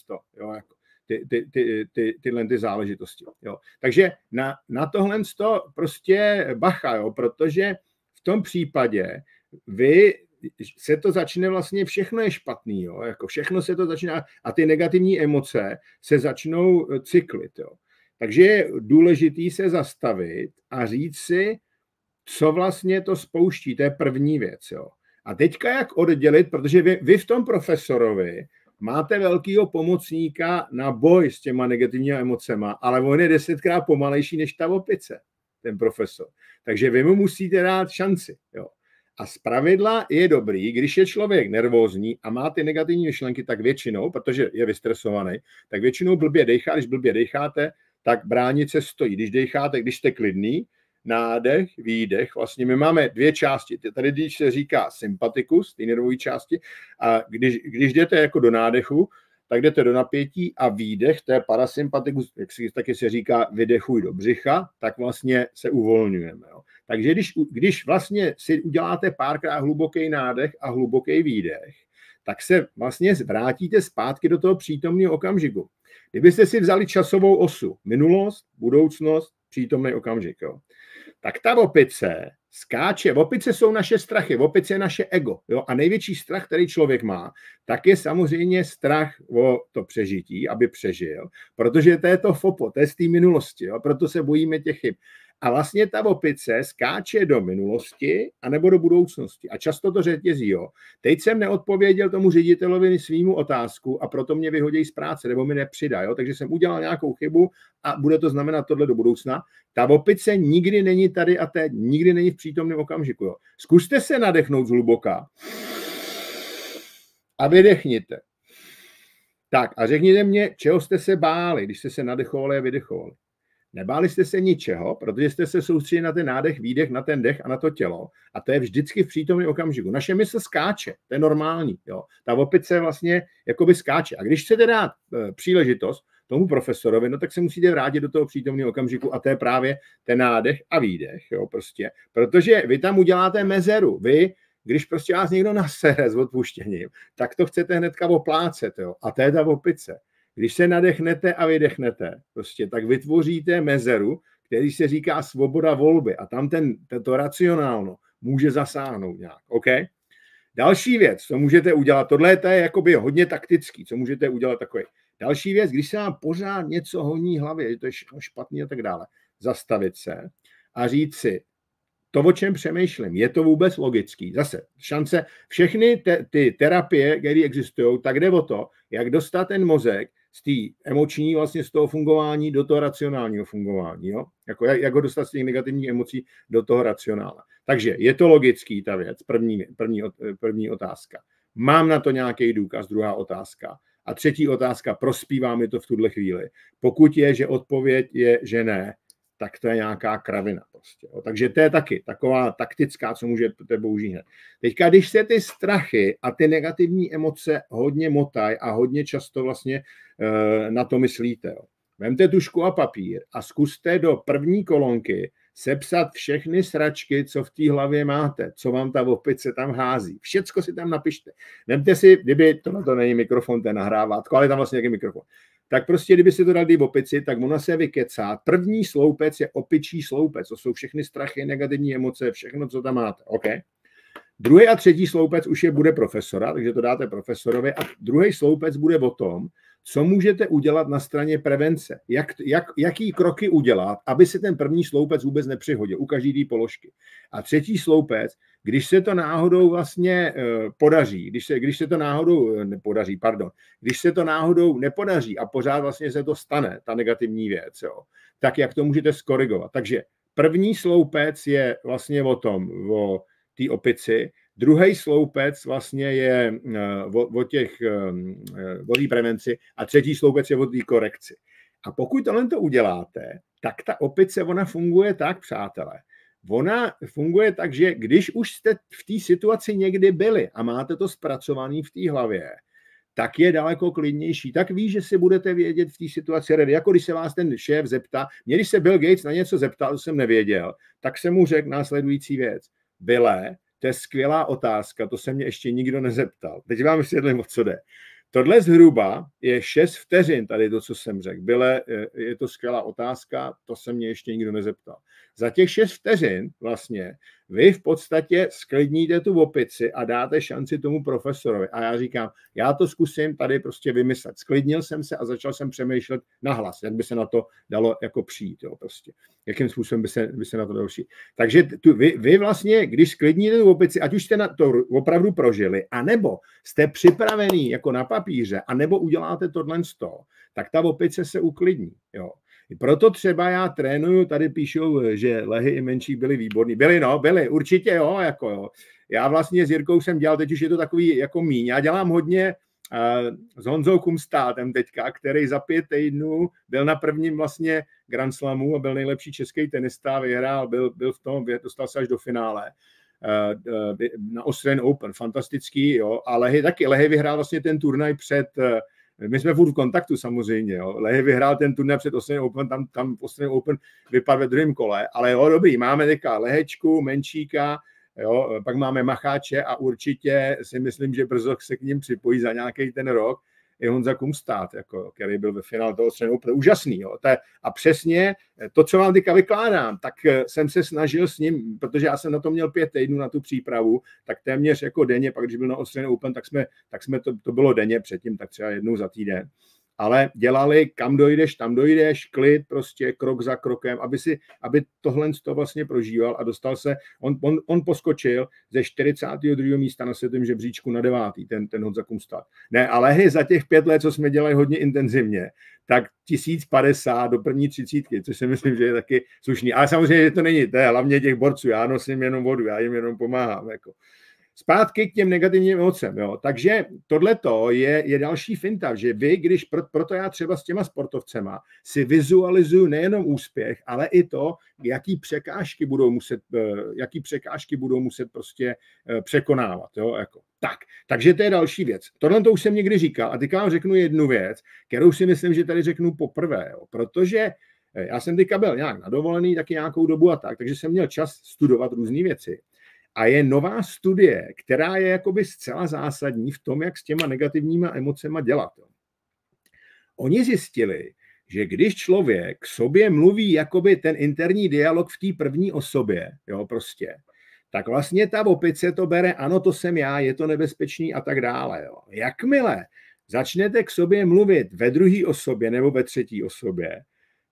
Jo, jako ty, ty, ty, ty, tyhle ty záležitosti. Jo. Takže na, na tohle to prostě bacha, jo, protože v tom případě vy se to začne vlastně, všechno je špatný, jo, jako všechno se to začíná a ty negativní emoce se začnou cyklit. Jo. Takže je důležitý se zastavit a říct si, co vlastně to spouští, to je první věc. Jo. A teďka jak oddělit, protože vy, vy v tom profesorovi máte velkého pomocníka na boj s těma negativními emocema, ale on je desetkrát pomalejší než ta opice, ten profesor. Takže vy mu musíte dát šanci. Jo. A z pravidla je dobrý, když je člověk nervózní a má ty negativní myšlenky, tak většinou, protože je vystresovaný, tak většinou blbě dechá, když blbě decháte, tak bránice stojí. Když decháte, když jste klidný, nádech, výdech. Vlastně my máme dvě části. Tady, když se říká sympatikus, ty nervové části, a když, když jdete jako do nádechu, tak jdete do napětí a výdech, to je parasympatikus, jak si taky se říká, vydechuj do břicha, tak vlastně se uvolňujeme. Jo. Takže když, když vlastně si uděláte párkrát hluboký nádech a hluboký výdech, tak se vlastně vrátíte zpátky do toho přítomného okamžiku. Kdybyste si vzali časovou osu, minulost, budoucnost, přítomný okamžik, jo, tak ta opice skáče. Opice jsou naše strachy, opice je naše ego. Jo? A největší strach, který člověk má, tak je samozřejmě strach o to přežití, aby přežil, protože to je to fopo, to je z té minulosti, jo? proto se bojíme těch chyb. A vlastně ta opice skáče do minulosti anebo do budoucnosti. A často to řetězí. Jo. Teď jsem neodpověděl tomu ředitelovi svýmu otázku a proto mě vyhodí z práce nebo mi nepřidá. Jo. Takže jsem udělal nějakou chybu a bude to znamenat tohle do budoucna. Ta opice nikdy není tady a teď, nikdy není v přítomném okamžiku. Jo. Zkuste se nadechnout zhluboka a vydechněte. Tak a řekněte mě, čeho jste se báli, když jste se nadechovali a vydechovali. Nebáli jste se ničeho, protože jste se soustředili na ten nádech, výdech, na ten dech a na to tělo. A to je vždycky v přítomném okamžiku. Naše mysl skáče, to je normální. Jo. Ta opice vlastně jakoby skáče. A když chcete dát e, příležitost tomu profesorovi, no tak se musíte vrátit do toho přítomného okamžiku a to je právě ten nádech a výdech. Jo, prostě. Protože vy tam uděláte mezeru. Vy když prostě vás někdo nasere s odpuštěním, tak to chcete hnedka oplácet. Jo? A to je ta opice. Když se nadechnete a vydechnete, prostě, tak vytvoříte mezeru, který se říká svoboda volby a tam ten, to racionálno může zasáhnout nějak. OK? Další věc, co můžete udělat, tohle je jakoby hodně taktický, co můžete udělat takový. Další věc, když se vám pořád něco honí hlavě, že to je špatný a tak dále, zastavit se a říct si, to, o čem přemýšlím, je to vůbec logický. Zase šance, všechny te, ty terapie, které existují, tak jde o to, jak dostat ten mozek z té emoční, vlastně z toho fungování do toho racionálního fungování. Jo? Jako, jak, jak ho dostat z těch negativních emocí do toho racionála. Takže je to logický ta věc, první, první, první otázka. Mám na to nějaký důkaz, druhá otázka. A třetí otázka, prospívá mi to v tuhle chvíli. Pokud je, že odpověď je, že ne, tak to je nějaká kravina. Prostě, jo. Takže to je taky taková taktická, co můžete použít hned. Teďka, když se ty strachy a ty negativní emoce hodně motají a hodně často vlastně e, na to myslíte, jo. Vemte tušku a papír a zkuste do první kolonky sepsat všechny sračky, co v té hlavě máte, co vám ta opice tam hází. Všecko si tam napište. Vemte si, kdyby, to na to není mikrofon, to je nahrávátko, ale tam vlastně nějaký mikrofon tak prostě, kdyby si to dali v opici, tak ona se vykecá. První sloupec je opičí sloupec. To jsou všechny strachy, negativní emoce, všechno, co tam máte. OK? Druhý a třetí sloupec už je bude profesora, takže to dáte profesorovi. A druhý sloupec bude o tom, co můžete udělat na straně prevence. Jak, jak, jaký kroky udělat, aby se ten první sloupec vůbec nepřihodil u každé položky. A třetí sloupec, když se to náhodou vlastně eh, podaří, když se, když se to náhodou eh, nepodaří, pardon, když se to náhodou nepodaří a pořád vlastně se to stane, ta negativní věc, jo, tak jak to můžete skorigovat. Takže první sloupec je vlastně o tom, o té opici, Druhý sloupec vlastně je eh, o, o těch, o té prevenci a třetí sloupec je o té korekci. A pokud tohle to uděláte, tak ta opice, ona funguje tak, přátelé, Ona funguje tak, že když už jste v té situaci někdy byli a máte to zpracované v té hlavě, tak je daleko klidnější. Tak ví, že si budete vědět v té situaci rady. Jako když se vás ten šéf zeptá, mě když se Bill Gates na něco zeptal, to jsem nevěděl, tak jsem mu řekl následující věc. Byle, to je skvělá otázka, to se mě ještě nikdo nezeptal. Teď vám vysvětlím, o co jde. Tohle zhruba je 6 vteřin, tady to, co jsem řekl. Byle, je to skvělá otázka, to se mě ještě nikdo nezeptal. Za těch 6 vteřin vlastně vy v podstatě sklidníte tu opici a dáte šanci tomu profesorovi. A já říkám, já to zkusím tady prostě vymyslet. Sklidnil jsem se a začal jsem přemýšlet nahlas, jak by se na to dalo jako přijít. Jo, prostě. Jakým způsobem by se, by se na to dalo přijít. Takže tu, vy, vy vlastně, když sklidníte tu opici, ať už jste na to opravdu prožili, anebo jste připravený jako na papíře, anebo uděláte tohle z toho, tak ta opice se uklidní. Jo. Proto třeba já trénuju, tady píšou, že lehy i menší byly výborný. Byly, no, byly, určitě jo, jako jo. Já vlastně s Jirkou jsem dělal, teď už je to takový jako míň. Já dělám hodně uh, s Honzou Kumstátem teďka, který za pět týdnů byl na prvním vlastně Grand Slamu a byl nejlepší český tenista, vyhrál, byl, byl v tom, dostal se až do finále uh, na Australian Open, fantastický, jo, a Lehy taky, Lehy vyhrál vlastně ten turnaj před my jsme furt v kontaktu samozřejmě, jo. Lehy vyhrál ten turnaj před Australian Open, tam, tam Australian Open vypadl ve druhém kole, ale jo, dobrý, máme teďka Lehečku, Menšíka, Jo, pak máme Macháče a určitě si myslím, že brzo se k ním připojí za nějaký ten rok i Honza Kumstát, jako, který byl ve finále toho středu úplně úžasný. Jo. To je, a přesně to, co vám teďka vykládám, tak eh, jsem se snažil s ním, protože já jsem na to měl pět týdnů na tu přípravu, tak téměř jako denně, pak když byl na Australian Open, tak jsme, tak jsme to, to bylo denně předtím, tak třeba jednou za týden ale dělali, kam dojdeš, tam dojdeš, klid prostě krok za krokem, aby, si, aby tohle to vlastně prožíval a dostal se, on, on, on poskočil ze 42. místa na světovém žebříčku na devátý, ten, ten Honza Kumstad. Ne, ale hej, za těch pět let, co jsme dělali hodně intenzivně, tak 1050 do první třicítky, což si myslím, že je taky slušný. Ale samozřejmě, že to není, to je hlavně těch borců, já nosím jenom vodu, já jim jenom pomáhám. Jako. Zpátky k těm negativním emocem. Jo. Takže tohle je, je další finta, že vy, když pro, proto já třeba s těma sportovcema si vizualizuju nejenom úspěch, ale i to, jaký překážky budou muset, eh, jaký překážky budou muset prostě eh, překonávat. Jo, jako. Tak, takže to je další věc. Tohle to už jsem někdy říkal a teďka vám řeknu jednu věc, kterou si myslím, že tady řeknu poprvé, jo, protože eh, já jsem teďka byl nějak nadovolený taky nějakou dobu a tak, takže jsem měl čas studovat různé věci. A je nová studie, která je jakoby zcela zásadní v tom, jak s těma negativníma emocema dělat. Oni zjistili, že když člověk sobě mluví jakoby ten interní dialog v té první osobě, jo, prostě, tak vlastně ta opice to bere, ano, to jsem já, je to nebezpečný a tak dále. Jo. Jakmile začnete k sobě mluvit ve druhé osobě nebo ve třetí osobě,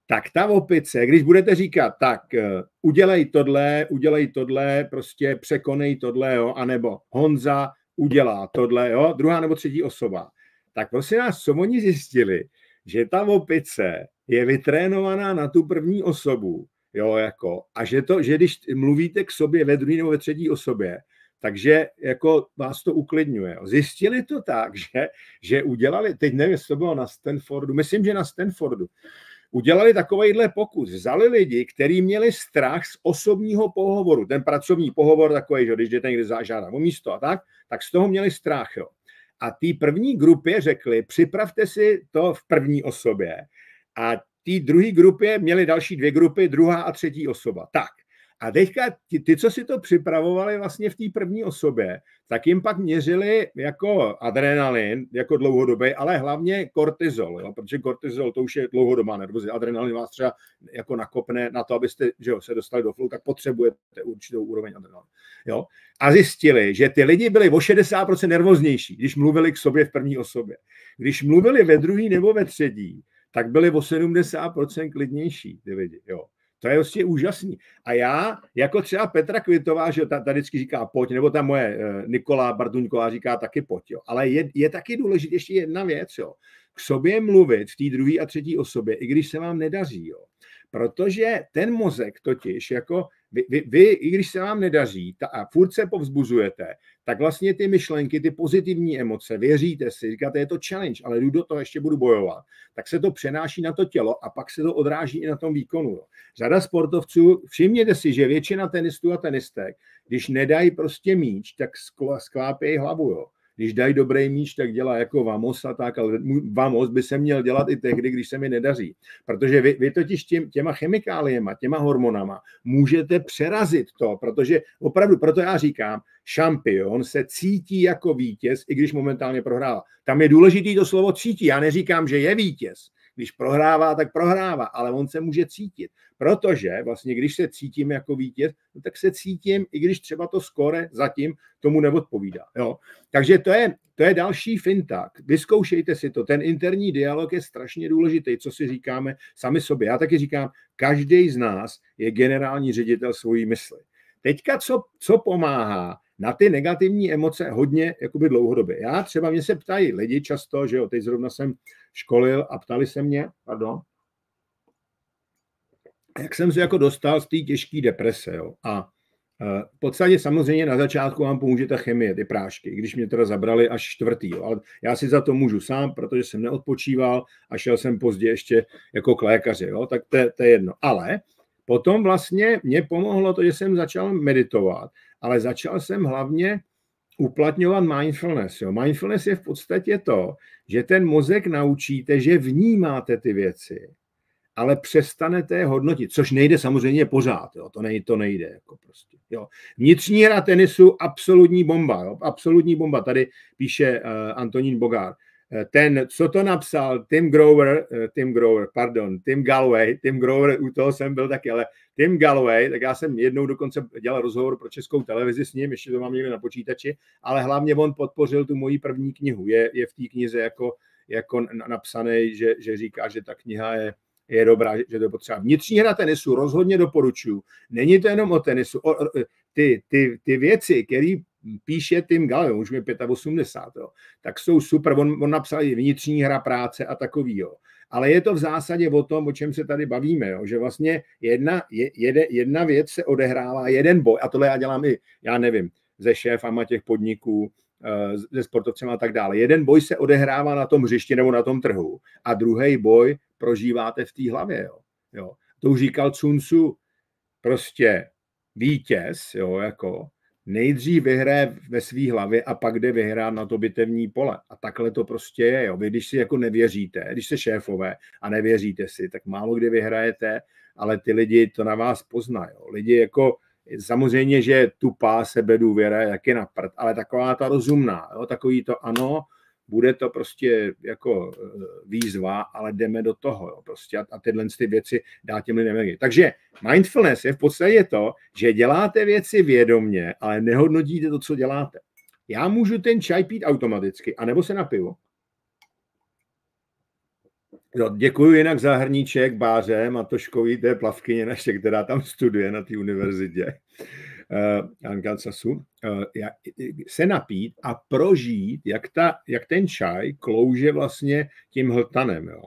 tak ta opice, když budete říkat, tak eh, udělej tohle, udělej tohle, prostě překonej tohle, jo, anebo Honza udělá tohle, jo, druhá nebo třetí osoba, tak prosím nás, co oni zjistili, že ta opice je vytrénovaná na tu první osobu, jo, jako, a že to, že když mluvíte k sobě ve druhé nebo ve třetí osobě, takže jako vás to uklidňuje. Zjistili to tak, že, že udělali, teď nevím, to bylo na Stanfordu, myslím, že na Stanfordu, udělali takovýhle pokus. Vzali lidi, kteří měli strach z osobního pohovoru. Ten pracovní pohovor takový, že když jdete někde zažádat o místo a tak, tak z toho měli strach. Jo. A té první grupě řekli, připravte si to v první osobě. A té druhé grupě měli další dvě grupy, druhá a třetí osoba. Tak. A teďka ty, ty, co si to připravovali vlastně v té první osobě, tak jim pak měřili jako adrenalin, jako dlouhodobý, ale hlavně kortizol, jo? protože kortizol to už je dlouhodobá nervozy. Adrenalin vás třeba jako nakopne na to, abyste že jo, se dostali do flow, tak potřebujete určitou úroveň adrenalinu. Jo? A zjistili, že ty lidi byli o 60% nervoznější, když mluvili k sobě v první osobě. Když mluvili ve druhý nebo ve třetí, tak byli o 70% klidnější ty lidi. Jo. To je prostě úžasný. A já, jako třeba Petra Kvitová, že ta, ta vždycky říká pojď, nebo ta moje uh, Nikola Barduňková říká taky pojď, jo. Ale je, je taky důležité ještě jedna věc, jo. K sobě mluvit v té druhé a třetí osobě, i když se vám nedaří, jo. Protože ten mozek totiž jako vy, vy, vy, i když se vám nedaří ta, a furt se povzbuzujete, tak vlastně ty myšlenky, ty pozitivní emoce, věříte si, říkáte, je to challenge, ale jdu do toho, ještě budu bojovat, tak se to přenáší na to tělo a pak se to odráží i na tom výkonu. Jo. Řada sportovců, všimněte si, že většina tenistů a tenistek, když nedají prostě míč, tak sklápějí hlavu. Jo když dají dobrý míč, tak dělá jako Vamos a tak, ale Vamos by se měl dělat i tehdy, když se mi nedaří. Protože vy, vy totiž těm, těma chemikáliema, těma hormonama můžete přerazit to, protože opravdu, proto já říkám, šampion se cítí jako vítěz, i když momentálně prohrává. Tam je důležité to slovo cítí. Já neříkám, že je vítěz. Když prohrává, tak prohrává, ale on se může cítit. Protože vlastně, když se cítím jako vítěz, no tak se cítím, i když třeba to skore zatím tomu neodpovídá. Jo? Takže to je, to je další finta. Vyzkoušejte si to. Ten interní dialog je strašně důležitý, co si říkáme sami sobě. Já taky říkám, každý z nás je generální ředitel svojí mysli. Teďka, co, co pomáhá, na ty negativní emoce hodně jakoby dlouhodobě. Já třeba mě se ptají lidi často, že jo, teď zrovna jsem školil a ptali se mě, pardon, jak jsem se jako dostal z té těžké deprese. Jo? A v podstatě samozřejmě na začátku vám pomůže ta chemie, ty prášky, když mě teda zabrali až čtvrtý, jo. ale já si za to můžu sám, protože jsem neodpočíval a šel jsem pozdě ještě jako k lékaři, jo. tak to, to je jedno. Ale potom vlastně mě pomohlo to, že jsem začal meditovat, ale začal jsem hlavně uplatňovat mindfulness. Jo. Mindfulness je v podstatě to, že ten mozek naučíte, že vnímáte ty věci ale přestanete je hodnotit, což nejde samozřejmě pořád, jo, to, nejde, to nejde. Jako prostě, jo. Vnitřní hra tenisu, absolutní bomba, jo, absolutní bomba, tady píše uh, Antonín Bogár. Eh, ten, co to napsal, Tim Grover, uh, Tim Grover, pardon, Tim Galloway, Tim Grover, u toho jsem byl taky, ale Tim Galloway, tak já jsem jednou dokonce dělal rozhovor pro českou televizi s ním, ještě to mám někde na počítači, ale hlavně on podpořil tu moji první knihu. Je, je v té knize jako, jako napsaný, že, že říká, že ta kniha je je dobrá, že to potřeba. Vnitřní hra tenisu rozhodně doporučuju. Není to jenom o tenisu. O, ty, ty, ty věci, které píše Tim Gallagher, už mi 85, jo, tak jsou super. On, on napsal i vnitřní hra práce a takový. Jo. Ale je to v zásadě o tom, o čem se tady bavíme, jo, že vlastně jedna, je, jedna věc se odehrává, jeden boj, a tohle já dělám i, já nevím, ze šéfama těch podniků, se sportovcem a tak dále. Jeden boj se odehrává na tom hřišti nebo na tom trhu a druhý boj prožíváte v té hlavě. Jo. Jo. To už říkal Cunsu, prostě vítěz, jo, jako nejdřív vyhraje ve své hlavě a pak jde vyhrát na to bitevní pole. A takhle to prostě je. Jo. Vy, když si jako nevěříte, když jste šéfové a nevěříte si, tak málo kdy vyhrajete, ale ty lidi to na vás poznají. Lidi jako Samozřejmě, že tupá sebedůvěra, jak je na prd, ale taková ta rozumná, jo, takový to ano, bude to prostě jako eh, výzva, ale jdeme do toho. Jo, prostě a, a tyhle ty věci dá těm lidem energie. Takže mindfulness je v podstatě to, že děláte věci vědomně, ale nehodnotíte to, co děláte. Já můžu ten čaj pít automaticky, anebo se napiju. Jo, děkuji jinak za hrníček Báře Matoškový, to je plavkyně naše, která tam studuje na té univerzitě. Uh, Ankansasu, uh, se napít a prožít, jak, ta, jak ten čaj klouže vlastně tím hltanem. Jo.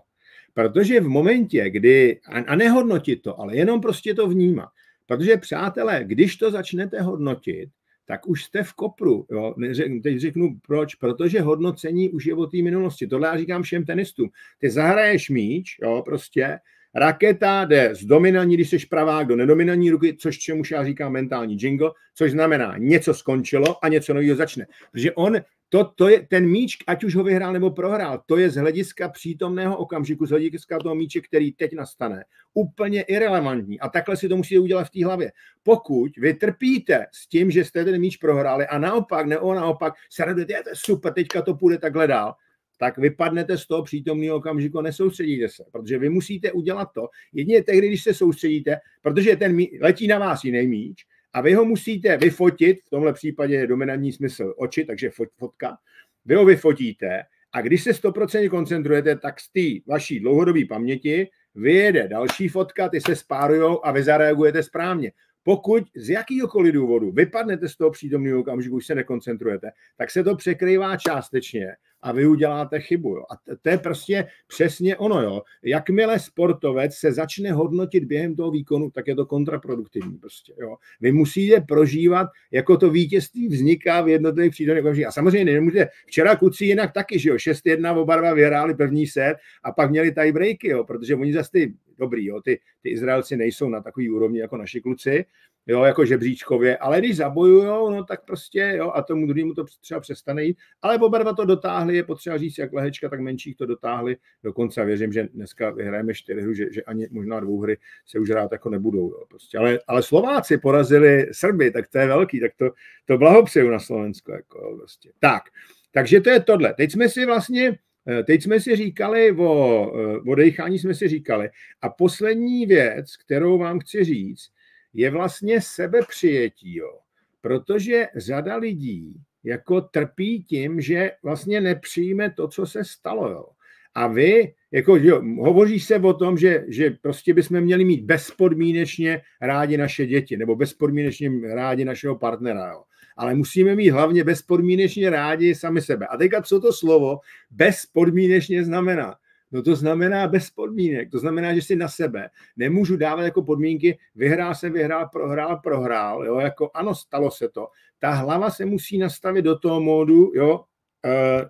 Protože v momentě, kdy, a, a nehodnotit to, ale jenom prostě to vnímat, protože přátelé, když to začnete hodnotit, tak už jste v kopru. Jo. Teď řeknu proč, protože hodnocení už je o té minulosti. Tohle já říkám všem tenistům. Ty zahraješ míč, jo, prostě, raketa jde z dominantní, když jsi pravák, do nedominantní ruky, což čemu já říkám mentální jingle, což znamená, něco skončilo a něco nového začne. Protože on to, to je ten míč, ať už ho vyhrál nebo prohrál, to je z hlediska přítomného okamžiku, z hlediska toho míče, který teď nastane, úplně irrelevantní. A takhle si to musíte udělat v té hlavě. Pokud vy trpíte s tím, že jste ten míč prohráli a naopak, nebo naopak, se radujete, je to super, teďka to půjde takhle dál, tak vypadnete z toho přítomného okamžiku, nesoustředíte se, protože vy musíte udělat to. Jedině tehdy, když se soustředíte, protože ten mí, letí na vás jiný míč, a vy ho musíte vyfotit, v tomhle případě je dominantní smysl oči, takže fotka, vy ho vyfotíte a když se 100% koncentrujete, tak z té vaší dlouhodobé paměti vyjede další fotka, ty se spárujou a vy zareagujete správně. Pokud z jakýhokoliv důvodu vypadnete z toho přítomného okamžiku, už se nekoncentrujete, tak se to překrývá částečně a vy uděláte chybu. Jo. A to je prostě přesně ono. Jo. Jakmile sportovec se začne hodnotit během toho výkonu, tak je to kontraproduktivní. Prostě, jo. Vy musíte prožívat, jako to vítězství vzniká v jednotlivých přítomných. A samozřejmě nemůžete, včera kluci jinak taky, že jo, 6-1 oba dva vyhráli první set a pak měli tiebreaky, jo, protože oni zase ty dobrý, jo, ty, ty Izraelci nejsou na takový úrovni jako naši kluci, jo, jako žebříčkově, ale když zabojujou, no tak prostě, jo, a tomu druhému to třeba přestane jít, ale oba dva to dotáhli, je potřeba říct, jak lehečka, tak menších to dotáhli, dokonce věřím, že dneska vyhrajeme čtyři hry, že, že ani možná dvou hry se už hrát jako nebudou, jo, prostě. Ale, ale Slováci porazili Srby, tak to je velký, tak to, to blahopřeju na Slovensko, jako, prostě. Tak, takže to je tohle. Teď jsme si vlastně Eh, teď jsme si říkali o, eh, o jsme si říkali. A poslední věc, kterou vám chci říct, je vlastně sebepřijetí. Jo. Protože řada lidí jako trpí tím, že vlastně nepřijme to, co se stalo. Jo. A vy, jako jo, hovoří se o tom, že, že prostě bychom měli mít bezpodmínečně rádi naše děti, nebo bezpodmínečně rádi našeho partnera. Jo ale musíme mít hlavně bezpodmínečně rádi sami sebe. A teďka co to slovo bezpodmínečně znamená? No to znamená bez podmínek. To znamená, že si na sebe nemůžu dávat jako podmínky, vyhrál se, vyhrál, prohrál, prohrál. Jo? Jako ano, stalo se to. Ta hlava se musí nastavit do toho módu, jo, uh,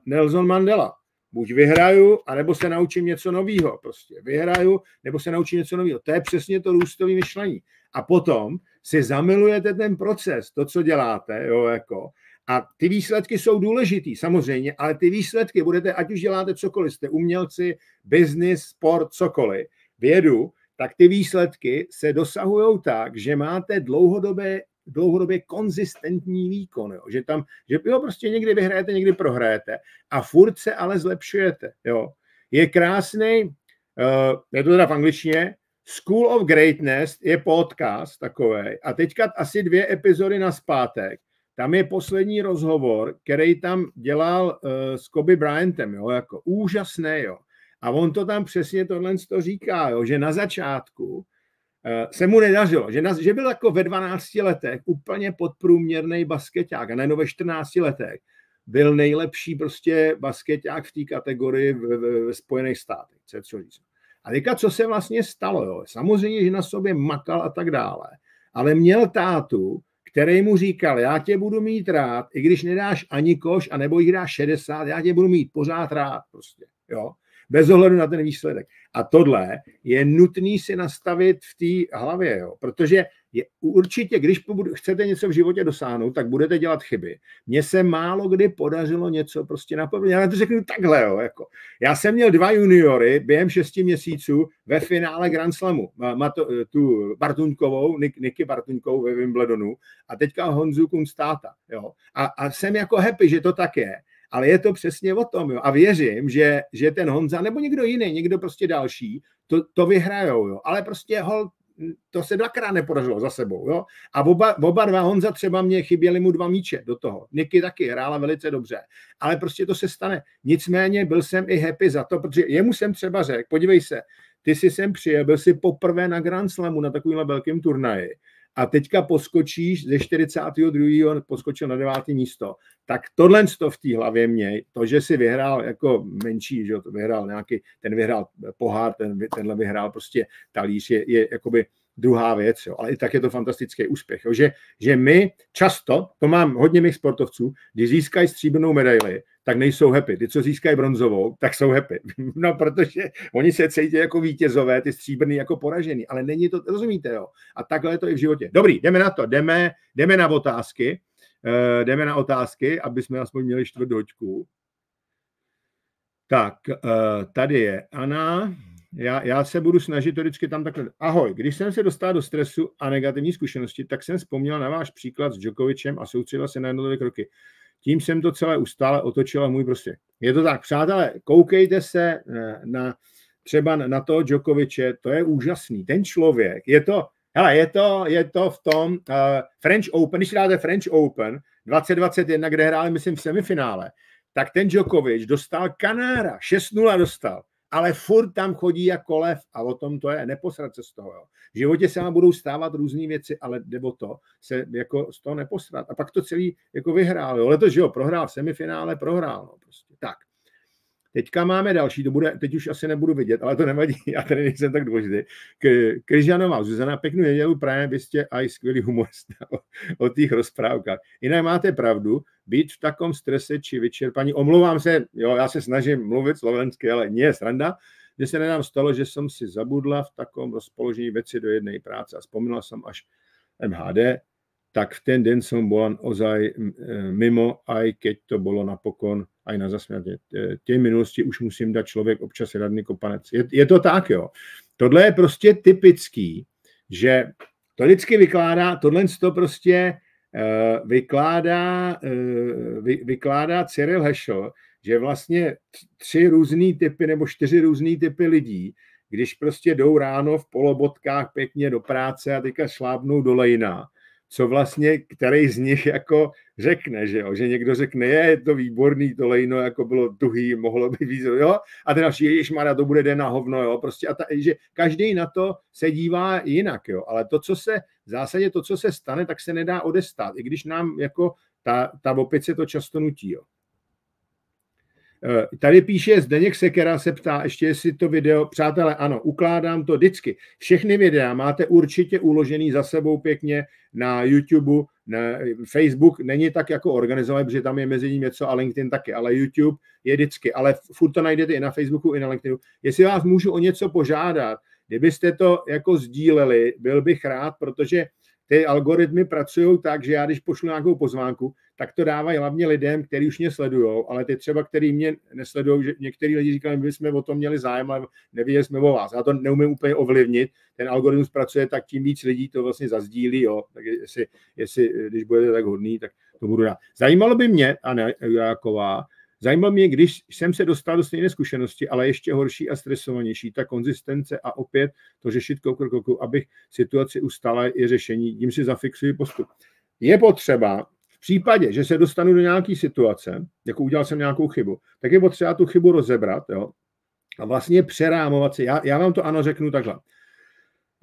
Nelson Mandela. Buď vyhraju, anebo se naučím něco nového. Prostě vyhraju, nebo se naučím něco nového. To je přesně to růstové myšlení. A potom si zamilujete ten proces, to, co děláte, jo, jako, a ty výsledky jsou důležitý, samozřejmě, ale ty výsledky budete, ať už děláte cokoliv, jste umělci, business, sport, cokoliv, vědu, tak ty výsledky se dosahují tak, že máte dlouhodobé dlouhodobě konzistentní výkon, jo? že tam, že jo, prostě někdy vyhrajete, někdy prohrajete a furt se ale zlepšujete, jo. Je krásný, uh, je to teda v angličtině, School of Greatness je podcast takový a teďka asi dvě epizody na zpátek tam je poslední rozhovor, který tam dělal uh, s Kobe Bryantem, jo, jako úžasný, jo. A on to tam přesně tohle to říká, jo, že na začátku uh, se mu nedařilo, že, na, že byl jako ve 12 letech úplně podprůměrný basketák a najednou ve 14 letech byl nejlepší prostě basketák v té kategorii ve, ve, ve Spojených státech. Co říct. A teďka, co se vlastně stalo? Jo? Samozřejmě, že na sobě makal a tak dále, ale měl tátu, který mu říkal, já tě budu mít rád, i když nedáš ani koš, a nebo jich dáš 60, já tě budu mít pořád rád prostě, jo. Bez ohledu na ten výsledek. A tohle je nutný si nastavit v té hlavě, jo? protože je, určitě, když chcete něco v životě dosáhnout, tak budete dělat chyby. Mně se málo kdy podařilo něco prostě naplnit. Já to řeknu takhle, jo, jako. Já jsem měl dva juniory během šesti měsíců ve finále Grand Slamu. Má to, tu Bartuňkovou, Nik, Niky Bartuňkovou ve Wimbledonu a teďka Honzu Kunstáta. Jo. A, a jsem jako happy, že to tak je ale je to přesně o tom. Jo. A věřím, že, že ten Honza nebo někdo jiný, někdo prostě další, to, to vyhrajou. Jo. Ale prostě hol, to se dvakrát nepodařilo za sebou. Jo? A oba, oba dva Honza třeba mě chyběli mu dva míče do toho. Niky taky hrála velice dobře. Ale prostě to se stane. Nicméně byl jsem i happy za to, protože jemu jsem třeba řekl, podívej se, ty jsi sem přijel, byl jsi poprvé na Grand Slamu na takovýmhle velkém turnaji a teďka poskočíš ze 42. poskočil na 9. místo, tak tohle to v té hlavě měj, to, že si vyhrál jako menší, že to vyhrál nějaký, ten vyhrál pohár, ten, tenhle vyhrál prostě talíř, je, je jakoby druhá věc, jo. ale i tak je to fantastický úspěch, jo. Že, že my často, to mám hodně mých sportovců, když získají stříbrnou medaili, tak nejsou happy. Ty, co získají bronzovou, tak jsou happy. <laughs> No, protože oni se cítí jako vítězové, ty stříbrný jako poražený, ale není to, rozumíte, jo? A takhle je to i v životě. Dobrý, jdeme na to, jdeme, jdeme na otázky, uh, jdeme na otázky, aby jsme aspoň měli čtvrt hoďku. Tak, uh, tady je Ana. Já, já se budu snažit to vždycky tam takhle. Ahoj, když jsem se dostal do stresu a negativní zkušenosti, tak jsem vzpomněl na váš příklad s Djokovicem a soustředil se na jednotlivé kroky. Tím jsem to celé ustále otočil a můj prostě. Je to tak, přátelé, koukejte se eh, na třeba na toho Djokoviče, to je úžasný. Ten člověk, je to, hele, je to, je to v tom uh, French Open, když dáte French Open 2021, kde hráli, myslím, v semifinále, tak ten Djokovic dostal Kanára, 6-0 dostal ale furt tam chodí jako lev a o tom to je, neposrat se z toho. Jo. V životě se vám budou stávat různé věci, ale jde o to se jako z toho neposrat. A pak to celý jako vyhrál. Jo. Letos, že jo, prohrál v semifinále, prohrál. No, prostě. Tak. Teďka máme další, to bude, teď už asi nebudu vidět, ale to nevadí, <laughs> já tady nejsem tak důležitý. Kryžanová, Zuzana, pěknou nedělu, právě byste a i skvělý humorista <laughs> o, o těch rozprávkách. Jinak máte pravdu, být v takom strese či vyčerpaní. Omlouvám se, jo, já se snažím mluvit slovensky, ale nie je sranda, že se nedám stalo, že jsem si zabudla v takom rozpoložení věci do jedné práce a vzpomínala jsem až MHD, tak v ten den som bola ozaj e, mimo, aj keď to bolo napokon aj na zasmiatě. Tě minulosti už musím dát člověk občas radný kopanec. Je, je to tak, jo. Tohle je prostě typický, že to vždycky vykládá, tohle to prostě uh, vykládá, uh, vy, vykládá Cyril Hešel, že vlastně tři různý typy nebo čtyři různý typy lidí, když prostě jdou ráno v polobotkách pěkně do práce a teďka šlábnou do lejna, co vlastně, který z nich jako řekne, že jo, že někdo řekne, je, to výborný, to lejno jako bylo tuhý, mohlo by víc, jo, a ten další, ježišmarja, to bude den na hovno, jo, prostě a ta, že každý na to se dívá jinak, jo, ale to, co se, v zásadě to, co se stane, tak se nedá odestát, i když nám jako ta, ta opice to často nutí, jo. Eh, tady píše Zdeněk Sekera, se ptá ještě, jestli to video, přátelé, ano, ukládám to vždycky. Všechny videa máte určitě uložený za sebou pěkně na YouTube, na Facebook není tak jako organizovaný, protože tam je mezi ním něco a LinkedIn taky, ale YouTube je vždycky, ale furt to najdete i na Facebooku, i na LinkedInu. Jestli vás můžu o něco požádat, kdybyste to jako sdíleli, byl bych rád, protože ty algoritmy pracují tak, že já když pošlu nějakou pozvánku, tak to dávají hlavně lidem, kteří už mě sledují, ale ty třeba, který mě nesledují, že některý lidi říkají, my jsme o tom měli zájem, ale nevěděli jsme o vás. Já to neumím úplně ovlivnit, ten algoritmus pracuje tak, tím víc lidí to vlastně zazdílí, jo. tak jestli, jestli, když budete tak hodný, tak to budu rád. Zajímalo by mě, a ne Jaková, Zajímalo mě, když jsem se dostal do stejné zkušenosti, ale ještě horší a stresovanější, ta konzistence a opět to řešit krok kroku, abych situaci ustala je řešení, tím si zafixuji postup. Je potřeba v případě, že se dostanu do nějaké situace, jako udělal jsem nějakou chybu, tak je potřeba tu chybu rozebrat jo, a vlastně přerámovat si. Já, já vám to ano řeknu takhle.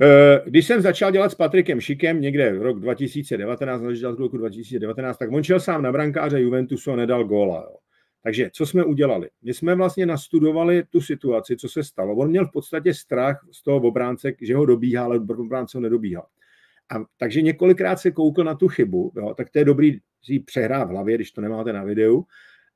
Eh, když jsem začal dělat s Patrikem Šikem někde v rok 2019, začal v roku 2019, tak on šel sám na brankáře Juventusu a nedal góla. Jo. Takže co jsme udělali? My jsme vlastně nastudovali tu situaci, co se stalo. On měl v podstatě strach z toho obránce, že ho dobíhá, ale obránce ho nedobíhá. A, takže několikrát se koukl na tu chybu, jo, tak to je dobrý si přehrát v hlavě, když to nemáte na videu.